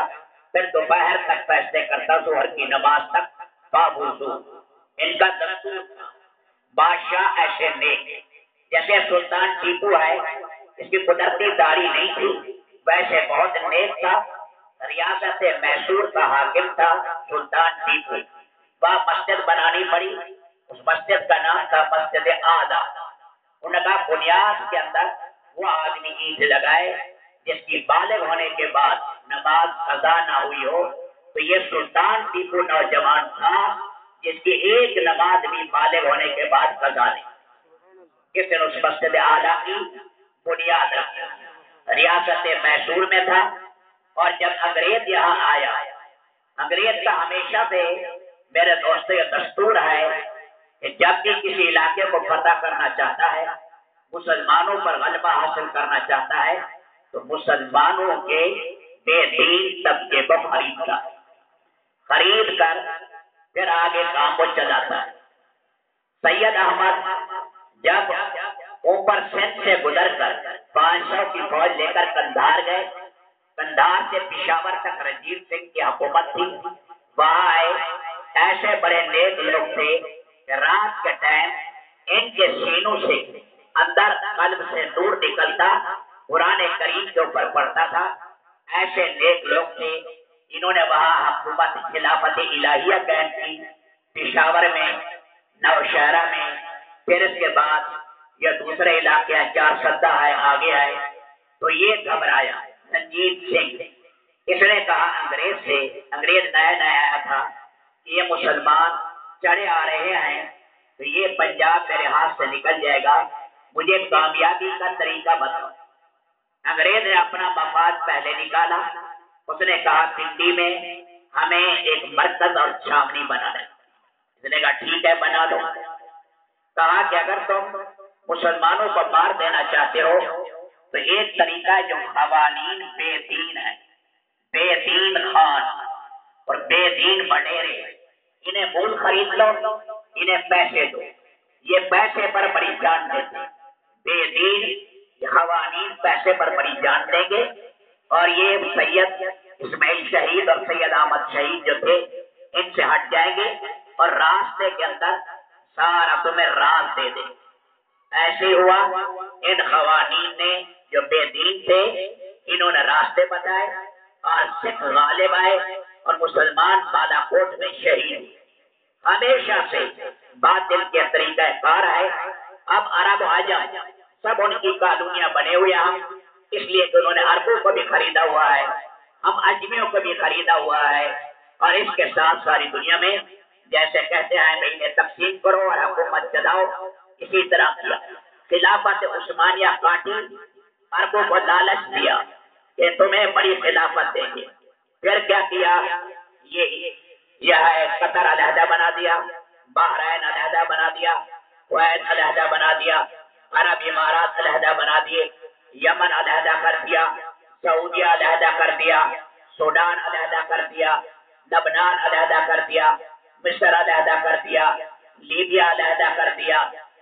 پھر دوپہر تک فیصلے کرتا، ظہر کی نماز تک پابندو ان کا دستور بادشاہ ایسے نیک جیسے سلطان ٹیپو ہے اس کی قدرتی داڑھی نہیں تھی، ویسے بہت نیک تھا، ریاست میسور کا حاکم تھا سلطان ٹیپو وہاں مسجد بنانی پڑی، اس مسجد کا نام تھا مسجد آدھا۔ انہوں نے کہا بنیاد کے اندر وہ آدمی عید لگائے، جس کی بالغ ہونے کے بعد نماز قضا نہ ہوئی ہو، تو یہ سلطان ٹیپو نوجوان تھا، جس کی ایک نماز بھی بالغ ہونے کے بعد قضا نہیں۔ کس نے اس مسجد اعلیٰ کی بنیاد رکھا ریاست میسور میں تھا اور جب انگریز یہاں آیا، انگریز کا ہمیشہ سے میرے دوستوں یہ دستور ہے کہ جب بھی کسی علاقے کو فتح کرنا چاہتا ہے، مسلمانوں پر غلبہ حاصل کرنا چاہتا ہے، تو مسلمانوں کے بے دین طبقے کو خریدتا ہے خرید کر پھر آگے کام کو چلاتا ہے۔ سید احمد جب اوپر سندھ سے گزر کر پانچ سو کی فوج لے کر کندھار گئے۔ کندھار سے پشاور تک رنجیت سنگھ کی حکومت تھی۔ وہاں آئے۔ ایسے بڑے نیک لوگ تھے کہ رات کے ٹائم ان کے سینوں سے اندر قلب سے دور نکلتا، قرآن کریم کے اوپر پڑتا تھا۔ ایسے نیک لوگ تھے، انہوں نے وہاں حکومت خلافت الہیہ قائم کی۔ پشاور میں، نوشہرہ میں پھر اس کے بعد یہ دوسرے علاقے چار سدہ ہے، آگے آئے۔ تو یہ گھبرایا۔ رنجیت سنگھ۔ اس نے کہا، انگریز سے، انگریز نیا نیا آیا تھا کہ یہ مسلمان چڑھے آ رہے ہیں۔ تو یہ پنجاب میرے ہاتھ سے نکل جائے گا۔ مجھے کامیابی کا طریقہ بتاؤ۔ انگریز نے اپنا مفاد پہلے نکالا۔ اس نے کہا، پنڈی میں ہمیں ایک مرکز اور چھاونی بنا دیں۔ اس نے کہا، ٹھیک ہے، بنا دو۔ کہا کہ اگر تم مسلمانوں کو مار دینا چاہتے ہو، تو ایک طریقہ جو خوانین بے دین ہے بے دین خان اور بے دین بڈیرے۔ انہیں مول خرید لو، انہیں پیسے دو۔ یہ پیسے پر بڑی جان دیتے بے دین خوانین پیسے پر بڑی جان دیں گے۔ اور یہ سید اسماعیل شہید اور سید احمد شہید جو تھے، ان سے ہٹ جائیں گے۔ اور راستے کے اندر سارا تمہیں راز دے دے۔ ایسے ہوا ان خوانین نے جو بے دین تھے، انہوں نے راستے بتائے، اور سکھ غالب آئے اور مسلمان بالا کوٹ میں شہید ہمیشہ سے باطل کے طریقہ کار ہے اب عرب عجم، سب ان کی کالونیاں بنے ہوئے ہم اس لیے کہ انہوں نے عربوں کو بھی خریدا ہوا ہے، ہم اجمیوں کو بھی خریدا ہوا ہے۔ اور اس کے ساتھ ساری دنیا میں جیسے کہتے ہیں میں انہیں تقسیم کرو اور حکومت چلاؤ اسی طرح کیا۔ خلافت عثمانیہ کاٹی عربوں کو لالچ دیا کہ تمہیں بڑی خلافت دیں گے۔ پھر کیا کیا؟ یہ یہ ہے قطر علیحدہ بنا دیا، بحرین علیحدہ بنا دیا، کویت علیحدہ بنا دیا، عرب امارات علیحدہ بنا دیے، یمن علیحدہ کر دیا، سعودیہ علیحدہ کر دیا، سوڈان علیحدہ کر دیا، لبنان علیحدہ کر دیا۔ مصر علیحدہ کر دیا، لیبیا علیحدہ کر دیا،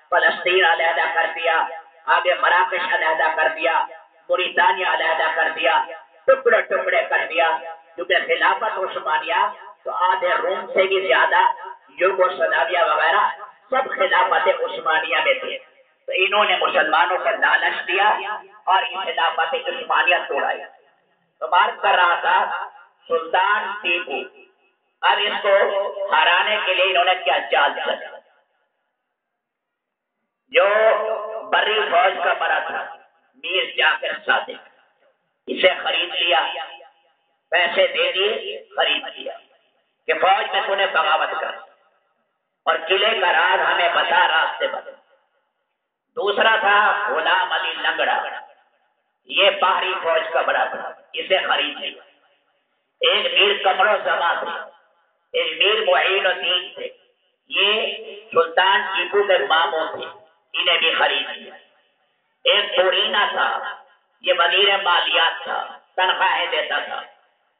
فلسطین علیحدہ کر دیا، آگے مراکش علیحدہ کر دیا موریتانیہ علیحدہ کر دیا، ٹکڑے ٹکڑے کر دیا۔ کیونکہ خلافت عثمانیہ تو آدھے روم سے بھی زیادہ یوگو سلاویہ وغیرہ سب خلافت عثمانیہ میں تھے۔ تو انہوں نے مسلمانوں کو لالچ دیا اور خلافت عثمانیہ توڑائی۔ تو بات کر رہا تھا سلطان ٹیپو۔ اب اس کو ہرانے کے لیے انہوں نے کیا چال چلا جو بری فوج کا بڑا تھا، میر جا کر صادق، اسے خرید لیا، پیسے دے دیے، خرید لیا، کہ فوج میں تو نے بغاوت کر۔ اور قلعے کا راز ہمیں بتا راستے بتا۔ دوسرا تھا غلام علی لنگڑا۔ یہ باہری فوج کا بڑا تھا اسے خرید لیا۔ ایک میر کمرو زما تھے۔ ایک میر معین الدین تھے یہ سلطان ٹیپو کے ماموں تھے انہیں بھی خرید لیا۔ ایک پورینا تھا، یہ وزیر مالیات تھا، تنخواہیں دیتا تھا،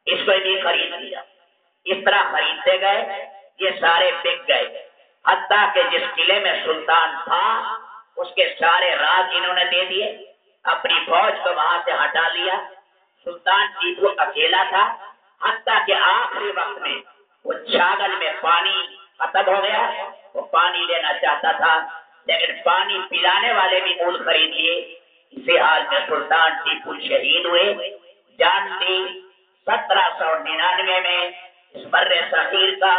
اس کو بھی خرید لیا۔ اس طرح خریدتے گئے، یہ سارے بک گئے۔ حتیٰ کہ جس قلعے میں سلطان تھا، اس کے سارے راز انہوں نے دے دیے۔ اپنی فوج کو وہاں سے ہٹا لیا۔ سلطان ٹیپو اکیلا تھا، حتیٰ کہ آخری وقت میں وہ چھاگل میں پانی ختم ہو گیا۔ وہ پانی لینا چاہتا تھا، لیکن پانی پلانے والے بھی مول خرید لیے۔ اسی حال میں سلطان ٹیپو شہید ہوئے۔ جان دی سترہ سو ننانوے میں اس بر صغیر کا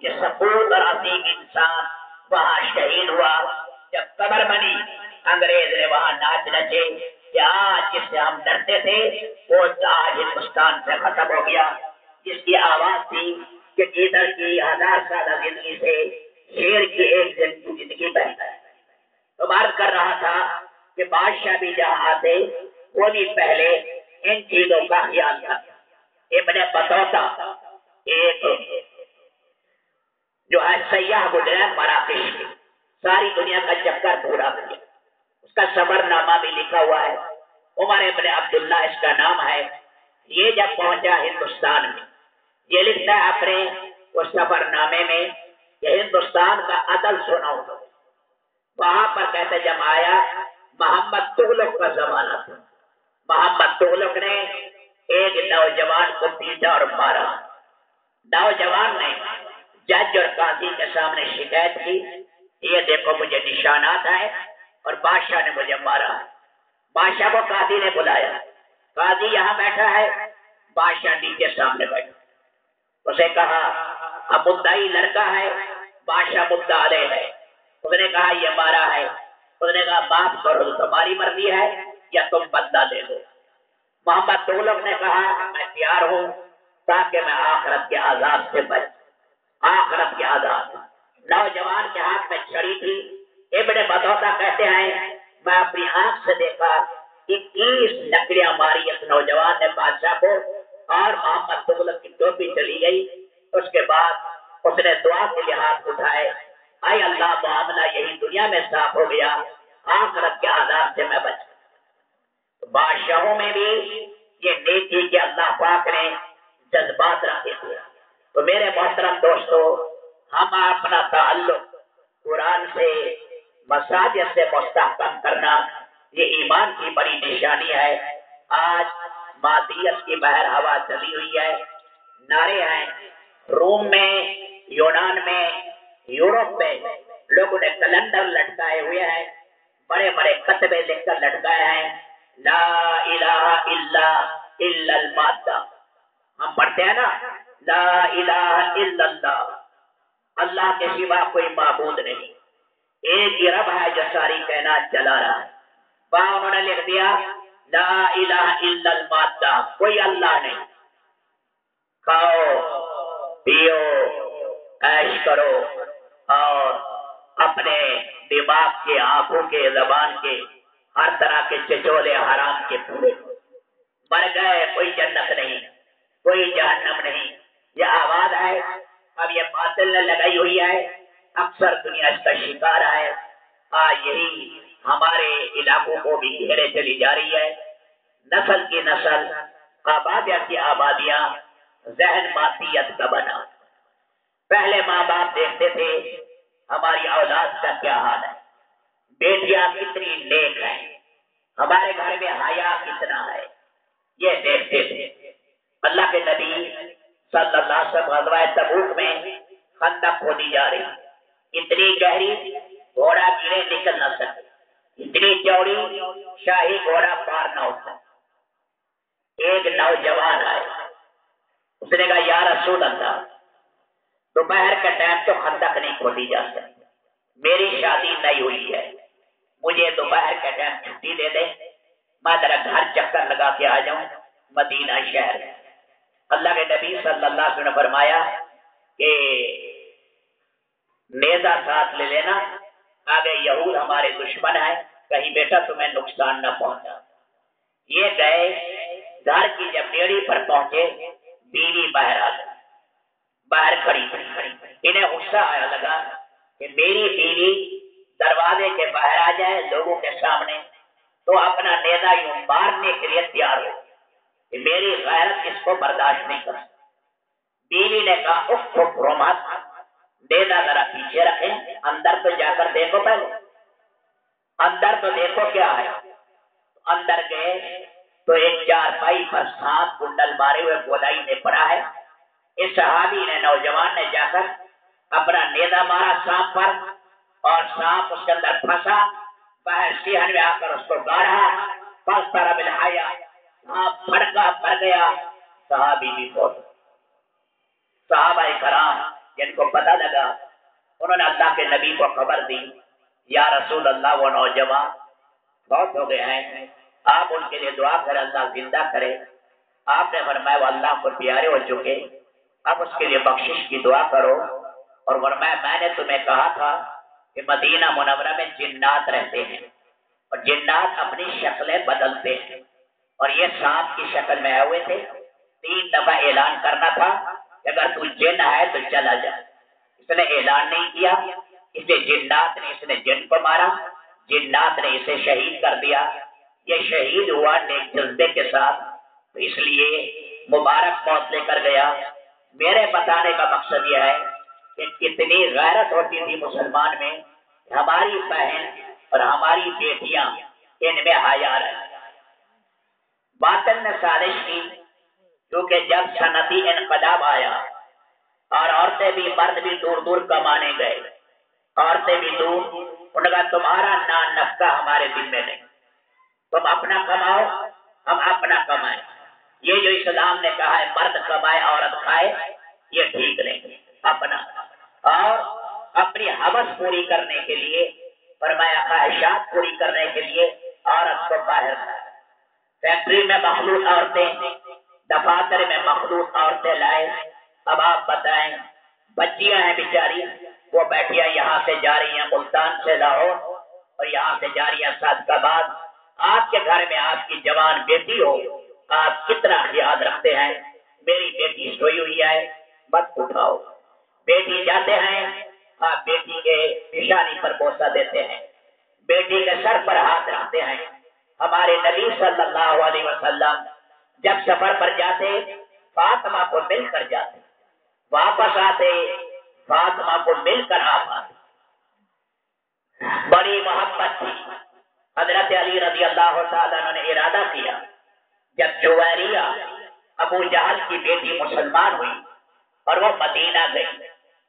یہ سپوت اور عظیم انسان وہاں شہید ہوا۔ جب قبر بنی، انگریز نے وہاں ناچ نچے کہ آج جس سے ہم ڈرتے تھے، وہ آج ہندوستان سے ختم ہو گیا۔ جس کی آواز تھی کہ ادھر کی ہزار سالہ زندگی سے شیر کی ایک دن کی زندگی بہتر ہے۔ تو بات کر رہا تھا کہ بادشاہ بھی جہاں آتے، وہ بھی پہلے ان چیزوں کا خیال کرتا ابن بتوتا ایک جو ہے سیاح گزرا مراکش کی۔ ساری دنیا کا چکر پورا کیا اس کا سفر نامہ بھی لکھا ہوا ہے۔ عمر ابن عبداللہ اس کا نام ہے۔ یہ جب پہنچا ہندوستان میں یہ لکھتا ہے اپنے اس سفر نامے میں کہ ہندوستان کا عدل سنا وہاں پر کہتے جب آیا محمد تغلق کا زمانہ تھا۔ محمد تغلق نے ایک نوجوان کو پیٹا اور مارا۔ نوجوان نے جج اور قاضی کے سامنے شکایت کی، یہ دیکھو مجھے نشانات آئے اور بادشاہ نے مجھے مارا۔ بادشاہ کو قاضی نے بلایا۔ قاضی یہاں بیٹھا ہے، بادشاہ نیچے سامنے بیٹھا۔ اسے کہا، اب مدعی لڑکا ہے، بادشاہ مدعا علیہ ہے۔ اس نے کہا، یہ مارا ہے۔ اس نے کہا، معاف کرو، تمہاری مرضی ہے، یا تم بدلہ لے دو۔ محمد تغلق نے کہا، میں تیار ہوں، تاکہ میں آخرت کے عذاب سے بچ۔ آخرت کے عذاب۔ نوجوان کے ہاتھ میں چھڑی تھی۔ ابن بدوتا کہتے ہیں، میں اپنی آنکھ سے دیکھا، اکیس لکڑیاں ماری ایک نوجوان نے بادشاہ کو۔ اور محمد تغلق کی ٹوپی چلی گئی۔ اس کے بعد اس نے دعا کے لیے ہاتھ اٹھائے۔ اے اللہ، معاملہ یہی دنیا میں صاف ہو گیا۔ آخرت کے آزاد سے میں بچ بادشاہوں میں بھی یہ نیکی کے اللہ پاک نے جذبات رکھے تھے تو میرے محترم دوستو، ہم اپنا تعلق قرآن سے، مساجد سے مستحکم کرنا، یہ ایمان کی بڑی نشانی ہے۔ آج مادیت کی بہر ہوا چلی ہوئی ہے۔ نعرے ہیں۔ روم میں، یونان میں، یورپ میں لوگوں نے کلنڈر لٹکائے ہوئے ہیں۔ بڑے بڑے کتبے لکھ کر لٹکائے ہیں۔ لا الہ الا الا المادہ۔ ہم پڑھتے ہیں نا، لا الہ الا اللہ۔ اللہ کے سوا کوئی معبود نہیں۔ ایک ہی رب ہے جو ساری کائنات چلا رہا ہے۔ با انہوں نے لکھ دیا لا الہ الا المادہ کوئی اللہ نہیں کھاؤ، پیو ایش کرو اور اپنے دماغ کے، آنکھوں کے، زبان کے، ہر طرح کے چچولے حرام کے پورے۔ مر گئے، کوئی جنت نہیں، کوئی جہنم نہیں۔ یہ آواز ہے، اب یہ باطل نے لگائی ہوئی ہے۔ اکثر دنیا اس کا شکار ہے۔ آ یہی ہمارے علاقوں کو بھی گھیرے چلی جا رہی ہے۔ نسل کی نسل آبادیاں کی آبادیاں، ذہن ماتیت کا بنا۔ پہلے ماں باپ دیکھتے تھے، ہماری اولاد کا کیا حال ہے؟ بیٹیاں کتنی نیک ہیں۔ ہمارے گھر میں حیا کتنا ہے؟ یہ دیکھتے تھے۔ اللہ کے نبی صلی اللہ علیہ وسلم غزوہ تبوک میں خندق کھودی جا رہی۔ اتنی گہری، گھوڑا گرے نکل نہ سکے۔ اتنی چوڑی شاہی گھوڑا پار نہ ہو سکے ایک نوجوان آئے۔ اس نے کہا، یا رسول اللہ، دوپہر کا ٹائم تو خندق نہیں کھودی جا سکتی۔ میری شادی نہیں ہوئی ہے۔ مجھے دوپہر کا ٹائم چھٹی دے دے۔ میں ذرا گھر چکر لگا کے آ جاؤں۔ مدینہ شہر۔ اللہ کے نبی صلی اللہ علیہ وسلم نے فرمایا کہ نیزا ساتھ لے لینا۔ آگے یہود ہمارے دشمن ہے کہیں بیٹا تمہیں نقصان نہ پہنچا۔ یہ گئے گھر کی جب بیڑی پر پہنچے، بیوی باہر آ گئی۔ باہر کھڑی انہیں غصہ آیا لگا کہ میری بیوی دروازے کے باہر آ جائے لوگوں کے سامنے، تو اپنا نیزا یوں مارنے کے لیے تیار ہو۔ کہ میری غیرت اس کو برداشت نہیں کر بیوی نے کہا، اف رومات نیزا ذرا پیچھے رکھیں، اندر تو جا کر دیکھو پہلے۔ اندر تو دیکھو کیا ہے۔ اندر گئے تو ایک چار پائی پر سات کنڈل مارے ہوئے گولائی نے پڑا ہے۔ اس صحابی نے، نوجوان نے جا کر اپنا نیزا مارا سانپ پر اور سانپ اس کے اندر پھنسا۔ باہر سیہن میں آ کر اس کو گاڑا۔ پس طرح بلحایا ہاں پھڑکا پڑ گیا۔ صحابی بھی بہت صحابہ کرام جن کو پتہ لگا، انہوں نے اللہ کے نبی کو خبر دی، یا رسول اللہ، وہ نوجوان بہت ہو گئے ہیں، آپ ان کے لیے دعا کرے اللہ زندہ کرے۔ آپ نے فرمایا، وہ اللہ کو پیارے ہو چکے، اب اس کے لیے بخشش کی دعا کرو۔ اور فرمایا، میں نے تمہیں کہا تھا کہ مدینہ منورہ میں جنات رہتے ہیں، اور جنات اپنی شکلیں بدلتے ہیں۔ اور یہ سانپ کی شکل میں آئے ہوئے تھے، تین دفعہ اعلان کرنا تھا کہ اگر تو جن ہے تو چلا جا۔ اس نے اعلان نہیں کیا۔ اسے جنات نے اس نے جن کو مارا۔ جنات نے اسے شہید کر دیا۔ یہ شہید ہوا نیک جذبے کے ساتھ۔ تو اس لیے مبارک موت لے کر گیا۔ میرے بتانے کا مقصد یہ ہے کہ کتنی غیرت ہوتی تھی مسلمان میں ہماری بہن اور ہماری بیٹیاں ان میں حیا رہے باطل نے سازش کی۔ کیونکہ جب صنعتی انقلاب آیا اور عورتیں بھی مرد بھی دور دور کمانے گئے، عورتیں بھی دور، ان کا تمہارا نان نفقہ ہمارے دل میں نہیں۔ تم اپنا کماؤ، ہم اپنا کمائیں۔ یہ جو اسلام نے کہا ہے، مرد کمائے، عورت کھائے، یہ ٹھیک نہیں۔ اپنا۔ اور اپنی حوث پوری کرنے کے لیے، فرمایا خواہشات پوری کرنے کے لیے، عورت کو باہر فیکٹری میں مخلوط عورتیں دفاتر میں مخلوط عورتیں لائے۔ اب آپ بتائیں، بچیاں ہیں بیچاری، وہ بیٹھیاں یہاں سے جا رہی ہیں ملتان سے لاہور، اور یہاں سے جا رہی ہیں صادقاباد آپ کے گھر میں آپ کی جوان بیٹی ہو، آپ کتنا خیال رکھتے ہیں؟ میری بیٹی سوئی ہوئی ہے، مت اٹھاؤ۔ بیٹی جاتے ہیں، آپ بیٹی کے نشانی پر بوسا دیتے ہیں۔ بیٹی کے سر پر ہاتھ رکھتے ہیں۔ ہمارے نبی صلی اللہ علیہ وسلم جب سفر پر جاتے، فاطمہ کو مل کر جاتے۔ واپس آتے، فاطمہ کو مل کر آپ آتے۔ بڑی محبت تھی۔ حضرت علی رضی اللہ تعالیٰ نے ارادہ کیا۔ جب جویریہ ابو جہل کی بیٹی مسلمان ہوئی اور وہ مدینہ گئی،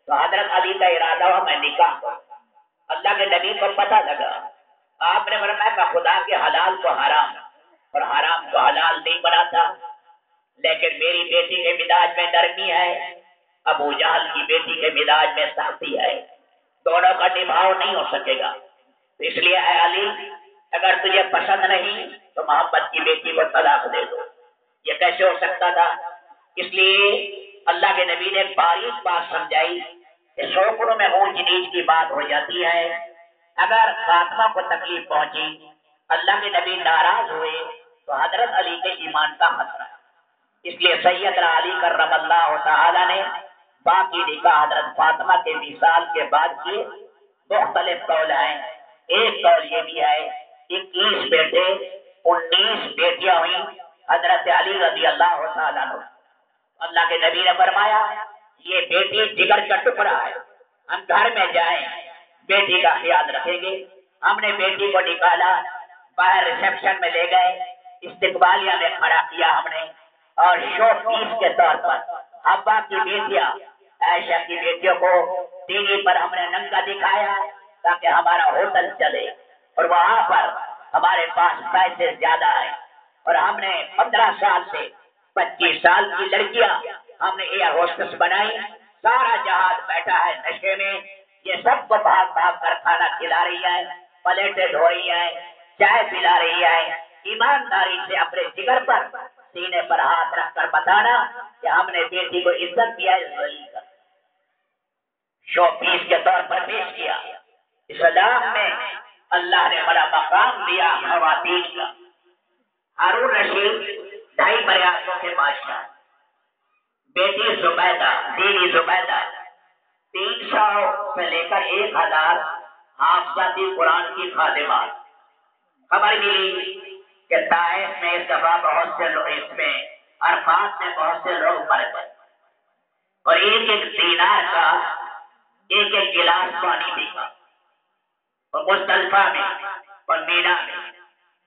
تو حضرت علی کا ارادہ ہوا، میں نکاح کروں۔ اللہ کے نبی کو پتہ لگا، آپ نے فرمایا، میں خدا کے حلال کو حرام اور حرام کو حلال نہیں بناتا۔ لیکن میری بیٹی کے مزاج میں نرمی ہے، ابو جہل کی بیٹی کے مزاج میں سختی ہے۔ دونوں کا نبھاؤ نہیں ہو سکے گا۔ اس لیے اے علی، اگر تجھے پسند نہیں تو محبت کی بیٹی کو طلاق دے دو۔ یہ کیسے ہو سکتا تھا؟ اس لیے اللہ کے نبی نے باریک بات سمجھائی کہ شوقوں میں اونچ نیچ کی بات ہو جاتی ہے۔ اگر خاتمہ کو تکلیف پہنچی، اللہ کے نبی ناراض ہوئے تو حضرت علی کے ایمان کا خطرہ اس لیے سید علی کر رب اللہ تعالی نے باقی نکاح حضرت فاطمہ کے مثال کے بعد کیے۔ مختلف قول ہیں۔ ایک قول یہ بھی ہے اکیس بیٹے، انیس بیٹیاں ہوئی حضرت علی رضی اللہ تعالیٰ اللہ کے نبی نے فرمایا، یہ بیٹی جگر کا ٹکڑا ہے۔ ہم گھر میں جائیں، بیٹی کا خیال رکھیں گے۔ ہم نے بیٹی کو نکالا، باہر ریسپشن میں لے گئے۔ استقبالیہ یعنی میں کھڑا کیا ہم نے اور شو پیس کے طور پر۔ ابا کی بیٹیاں، عائشہ کی بیٹیوں کو ٹی وی پر ہم نے ننگا دکھایا تاکہ ہمارا ہوٹل چلے اور وہاں پر ہمارے پاس پیسے زیادہ آئے۔ اور ہم نے پندرہ سال سے پچیس سال کی لڑکیاں ہم نے ایئر ہوسٹس بنائی۔ سارا جہاز بیٹھا ہے نشے میں۔ یہ سب کو بھاگ بھاگ کر کھانا کھلا رہی ہے پلیٹیں دھو رہی ہے چائے پلا رہی ہے ایمانداری سے اپنے جگر پر، سینے پر ہاتھ رکھ کر بتانا کہ ہم نے بیٹی کو عزت دیا شو پیس کے طور پر پیش کیا۔ اسلام میں اللہ نے بڑا مقام دیا خواتین کا۔ ہارون رشید ڈھائی بریاسوں کے بادشاہ۔ بیٹی زبیدہ دینی زبیدہ۔ تین سو سے لے کر ایک ہزار حافظاتی قرآن کی خادمات۔ خبر ملی کہ طائف میں اس دفعہ بہت سے لوگ اس میں، عرفات میں بہت سے لوگ مر گئے۔ اور ایک ایک دینار کا ایک ایک گلاس پانی پیتا اور مستلفہ میں اور مینا میں۔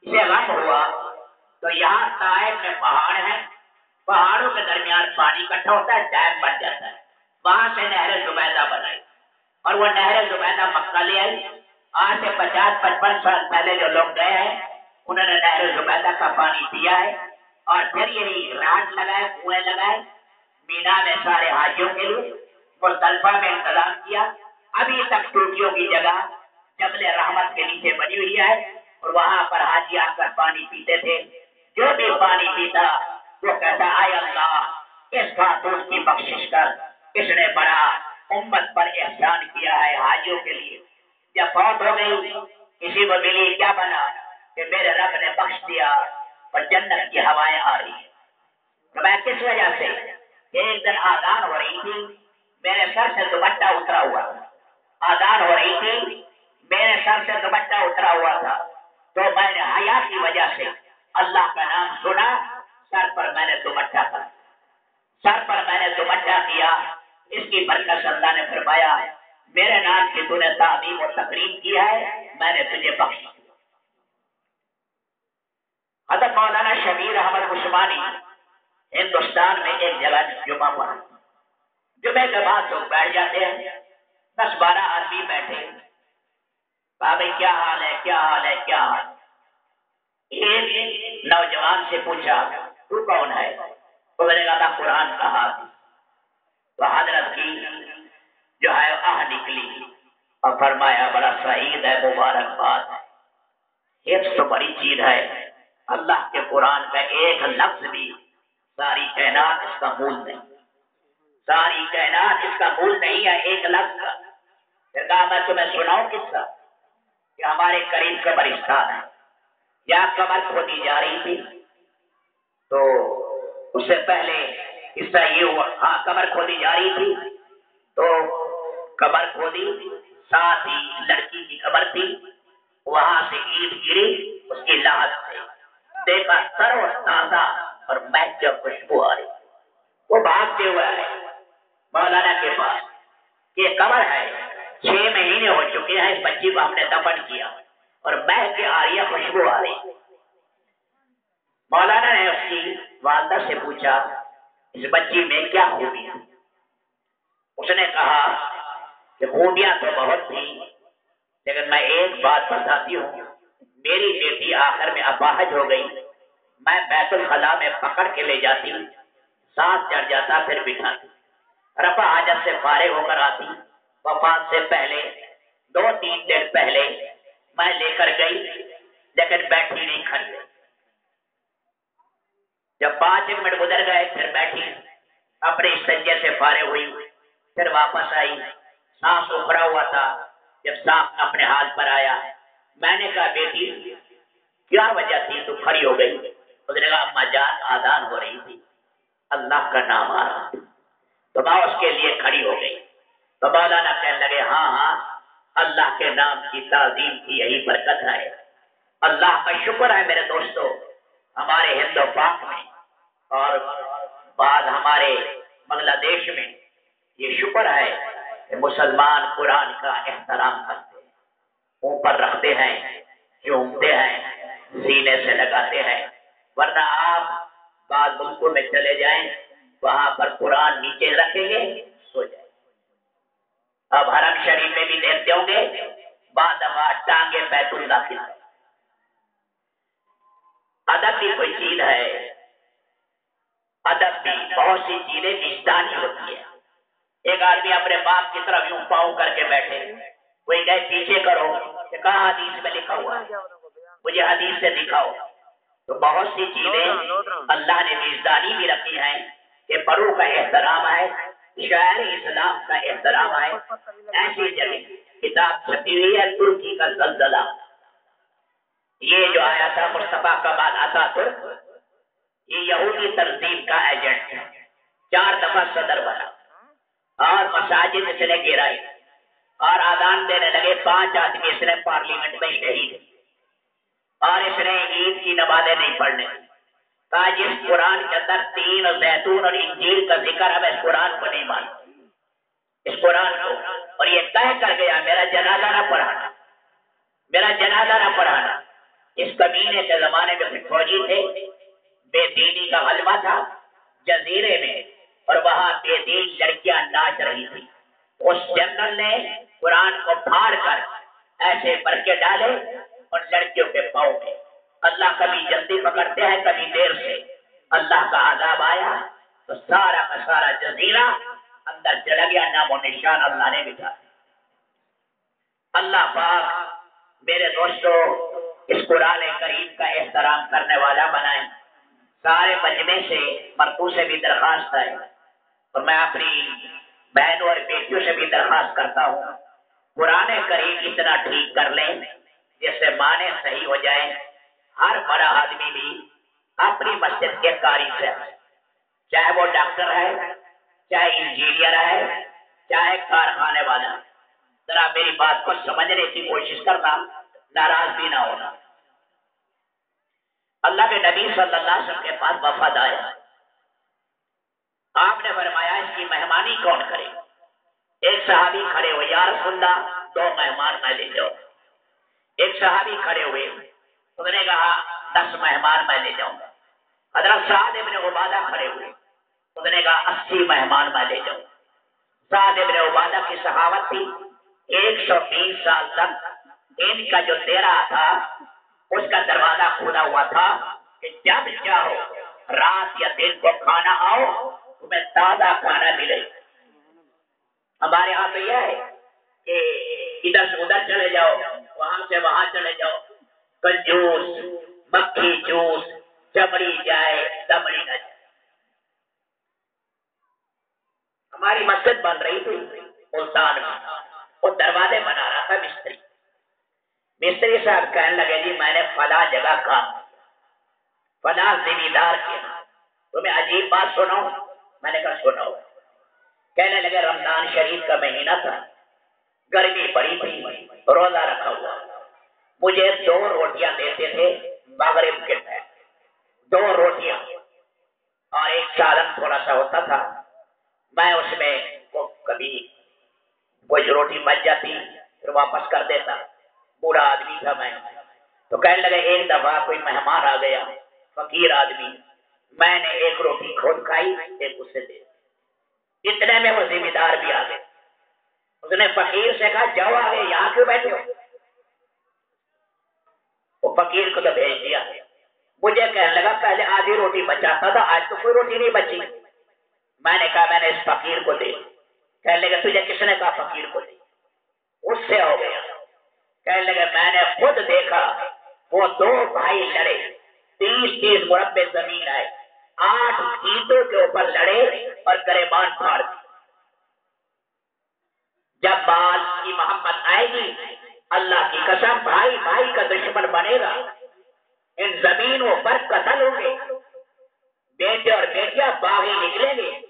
اسے غم ہوا۔ تو یہاں طائف میں پہاڑ ہیں پہاڑوں کے درمیان پانی اکٹھا ہوتا ہے ڈیم بن جاتا ہے۔ وہاں سے نہر زبیدہ بنائی۔ اور وہ نہر زبیدہ مکہ لے آئی۔ آج سے پچاس پچپن سال پہلے جو لوگ گئے ہیں انہوں نے نہر زبیدہ کا پانی پیا ہے اور پھر یہی رات لگائے، کنویں لگائے، مینا میں سارے حاجیوں کے لیے مستلفہ میں انتظام کیا۔ ابھی تک ٹوٹیوں کی جگہ جبل رحمت کے نیچے بنی ہوئی ہے اور وہاں پر حاجی آ کر پانی پیتے تھے۔ جو بھی پانی پیتا، وہ کہتا، آئے اللہ، اس خاتون کی بخشش کر۔ اس نے بڑا امت پر احسان کیا ہے حاجیوں کے لیے۔ جب فوت ہو گئی، کسی کو ملی، کیا بنا؟ کہ میرے رب نے بخش دیا اور جنت کی ہوائیں آ رہی ہیں۔ میں کس وجہ سے ایک دن آزان ہو رہی تھی، میرے سر سے دوپٹہ اترا ہوا۔ تھا آزان ہو رہی تھی، میرے سر سے دوپٹہ اترا ہوا تھا۔ تو میں نے حیا کی وجہ سے اللہ کا نام سنا، سر پر میں نے دوپٹہ کر سر پر میں نے دوپٹہ کیا، اس کی برکت اللہ نے فرمایا، میرے نام کی تو نے تعلیم و تقریب کی ہے، میں نے تجھے بخش حضرت مولانا شبیر احمد عثمانی ہندوستان میں ایک جگہ جمعہ پڑا جمعے کے بعد لوگ بیٹھ جاتے ہیں دس بارہ آدمی بیٹھے بھائی کیا حال ہے کیا حال ہے کیا حال ایک نوجوان سے پوچھا تو کون ہے وہ نے کہا قرآن کا ہاتھ تو حضرت کی جو ہے آہ نکلی اور فرمایا بڑا سعید ہے مبارکباد حفظ تو بڑی چیز ہے اللہ کے قرآن کا ایک لفظ بھی ساری کائنات اس کا مول نہیں ساری کائنات اس کا مول نہیں ہے، ایک لفظ کا۔ پھر کہا، میں تمہیں سناؤں کس کا کہ ہمارے قریب قبرستان ہے۔ یا قبر کھودی جا رہی تھی۔ تو اس سے پہلے حصہ یہ ہوا ہاں قبر کھودی جا رہی تھی۔ تو قبر کھودی ساتھ ہی لڑکی کی قبر تھی، وہاں سے عید گری، اس کی لاہت سے۔ دیکھا سر و تازہ اور بیٹھ جب خوشبو آ رہی۔ وہ بھاگتے ہوئے آئے۔ مولانا کے پاس یہ قبر ہے، چھ مہینے ہو چکے ہیں، اس بچی کو ہم نے دفن کیا اور بہ کے آ رہی ہے خوشبو آ رہی۔ مولانا نے اس کی والدہ سے پوچھا، اس بچی میں کیا خوبی؟ ہے اس نے کہا کہ خوبیاں تو بہت تھی لیکن میں ایک بات بتاتی ہوں۔ میری بیٹی آخر میں اپاہج ہو گئی۔ میں بیت الخلا میں پکڑ کے لے جاتی۔ سانس چڑھ جاتا، پھر بٹھاتی رفا حاجت سے فارغ ہو کر آتی۔ وفات سے پہلے، دو تین دن پہلے میں لے کر گئی، لیکن بیٹھی نہیں کھڑی۔ جب پانچ منٹ گزر گئے، پھر بیٹھی۔ اپنے سجے سے فارغ ہوئی، پھر واپس آئی۔ سانس اکھڑا ہوا تھا، جب سانس اپنے حال پر آیا۔ میں نے کہا، بیٹی، کیا وجہ تھی؟ تو کھڑی ہو گئی. اس نے کہا اما جان آدان ہو رہی تھی۔ اللہ کا نام آ رہا تو ماں اس کے لیے کھڑی ہو گئی۔ تو مولانا کہنے لگے ہاں ہاں اللہ کے نام کی تعظیم کی یہی برکت ہے۔ اللہ کا شکر ہے میرے دوستو، ہمارے ہندو پاک میں اور بعد ہمارے بنگلہ دیش میں یہ شکر ہے کہ مسلمان قرآن کا احترام کرتے اوپر رکھتے ہیں، چومتے ہیں، سینے سے لگاتے ہیں۔ ورنہ آپ بعض ملکوں میں چلے جائیں، وہاں پر قرآن نیچے رکھیں گے، سو جائیں اب حرم شریف میں بھی دیکھتے ہوں گے، بعد دفعہ ٹانگے بیت اللہ کی ادب بھی کوئی چیز ہے۔ ادب بھی بہت سی چیزیں وجدانی ہوتی ہے ایک آدمی اپنے باپ کی طرف یوں پاؤں کر کے بیٹھے۔ کوئی گئے پیچھے کرو، کہ کہاں حدیث میں لکھا ہوا مجھے حدیث سے دکھاؤ۔ تو بہت سی چیزیں اللہ نے وجدانی بھی رکھی ہیں کہ بڑوں کا احترام ہے شاعر اسلام کا احترام ہے ایسی جگہ، کتاب چھپی ہوئی ہے، ترکی کا زلزلہ۔ یہ جو آیا تھا، مصطفیٰ کمال آتا ترک یہ یہودی تنظیم کا ایجنٹ ہے چار دفعہ صدر بنا اور مساجد اس نے گرائی۔ اور آدان دینے لگے، پانچ آدمی اس نے پارلیمنٹ میں شہید اور اس نے عید کی نمازیں نہیں پڑھنے کہا جس قرآن کے اندر تین زیتون اور انجیل کا ذکر ہے میں اس قرآن کو نہیں مانتا اس قرآن کو۔ اور یہ طے کر گیا میرا جنازہ نہ پڑھانا۔ میرا جنازہ نہ پڑھانا۔ اس کمینے کے زمانے میں کچھ فوجی تھے۔ بے دینی کا غلبہ تھا جزیرے میں۔ اور وہاں بے دین لڑکیاں ناچ رہی تھی اس جنرل نے قرآن کو پھاڑ کر ایسے بھر کے ڈالے اور لڑکیوں کے پاؤں میں۔ اللہ کبھی جلدی پکڑتے ہیں، کبھی دیر سے۔ اللہ کا عذاب آیا تو سارا کا سارا جزیرہ اندر چلا گیا، نام و نشان اللہ نے بٹھا اللہ پاک میرے دوستوں اس قرآن کریم کا احترام کرنے والا بنائے۔ سارے مجمع سے مرتو سے بھی درخواست ہے۔ اور میں اپنی بہنوں اور بیٹیوں سے بھی درخواست کرتا ہوں۔ قرآن کریم اتنا ٹھیک کر لیں جس سے مانے صحیح ہو جائے۔ ہر بڑا آدمی بھی اپنی مسجد کے کاری سے، چاہے وہ ڈاکٹر ہے، چاہے انجینئر ہے، چاہے کارخانے والا۔ ذرا میری بات کو سمجھنے کی کوشش کرنا ناراض بھی نہ ہونا۔ اللہ کے نبی صلی اللہ علیہ وسلم کے پاس وفد آیا۔ آپ نے فرمایا اس کی مہمانی کون کرے؟ ایک صحابی کھڑے ہوئے، یا رسول اللہ، دو مہمان میں لے جاؤ. ایک صحابی کھڑے ہوئے اس نے کہا، دس مہمان میں لے جاؤں گا. حضرت سعد ابن عبادہ کھڑے ہوئے اس نے کہا، اسی مہمان میں لے جاؤں. سعد ابن عبادہ کی صحاوت تھی، ایک سو بیس سال تک ان کا جو دیرا تھا، اس کا دروازہ کھولا ہوا تھا کہ جب چاہو رات یا دن کو کھانا آؤ، تمہیں تازہ کھانا ملے گا۔ ہمارے یہاں تو یہ ہے کہ ادھر سے ادھر چلے جاؤ، وہاں سے وہاں چلے جاؤ۔ کنجوس، مکھی جوس چمڑی جائے دمڑی نہ جائے۔ ہماری مسجد بن رہی تھی ملتان میں، وہ دروازے بنا رہا تھا مستری۔ مستری صاحب کہنے لگے جی میں نے فلاں جگہ کام فلاں ذمہ دار کیا تمہیں عجیب بات سنو میں نے کہا سنو کہنے لگے، رمضان شریف کا مہینہ تھا۔ گرمی بڑی تھی، روزہ رکھا ہوا۔ مجھے دو روٹیاں دیتے تھے مغرب کے ٹائم۔ دو روٹیاں۔ اور ایک سالن تھوڑا سا ہوتا تھا۔ میں اس میں کبھی کوئی روٹی بچ جاتی، پھر واپس کر دیتا۔ بوڑھا آدمی تھا میں۔ تو کہنے لگے، ایک دفعہ کوئی مہمان آ گیا، فقیر آدمی۔ میں نے ایک روٹی کھود کھائی، ایک اسے دے۔ اتنے میں وہ ذمہ دار بھی آ گئے۔ اس نے فقیر سے کہا، جاؤ آگے، یہاں کیوں بیٹھے ہو؟ وہ فقیر کو تو بھیج دیا۔ مجھے کہنے لگا، پہلے آدھی روٹی بچاتا تھا، آج تو کوئی روٹی نہیں بچی۔ میں نے کہا، میں نے اس فقیر کو دے۔ کہنے لگا تجھے کس نے کہا فقیر کو دے؟ اس سے ہو گیا۔ کہنے لگے، میں نے خود دیکھا، وہ دو بھائی لڑے۔ تیس تیس مربع زمین آئے۔ آٹھ گیتوں کے اوپر لڑے اور گریبان پھاڑ دی جب بال کی محمد آئے گی، اللہ کی قسم، بھائی بھائی کا دشمن بنے گا۔ ان زمینوں پر قتل ہوں گے۔ بیٹے اور بیٹیاں باغی نکلیں گے۔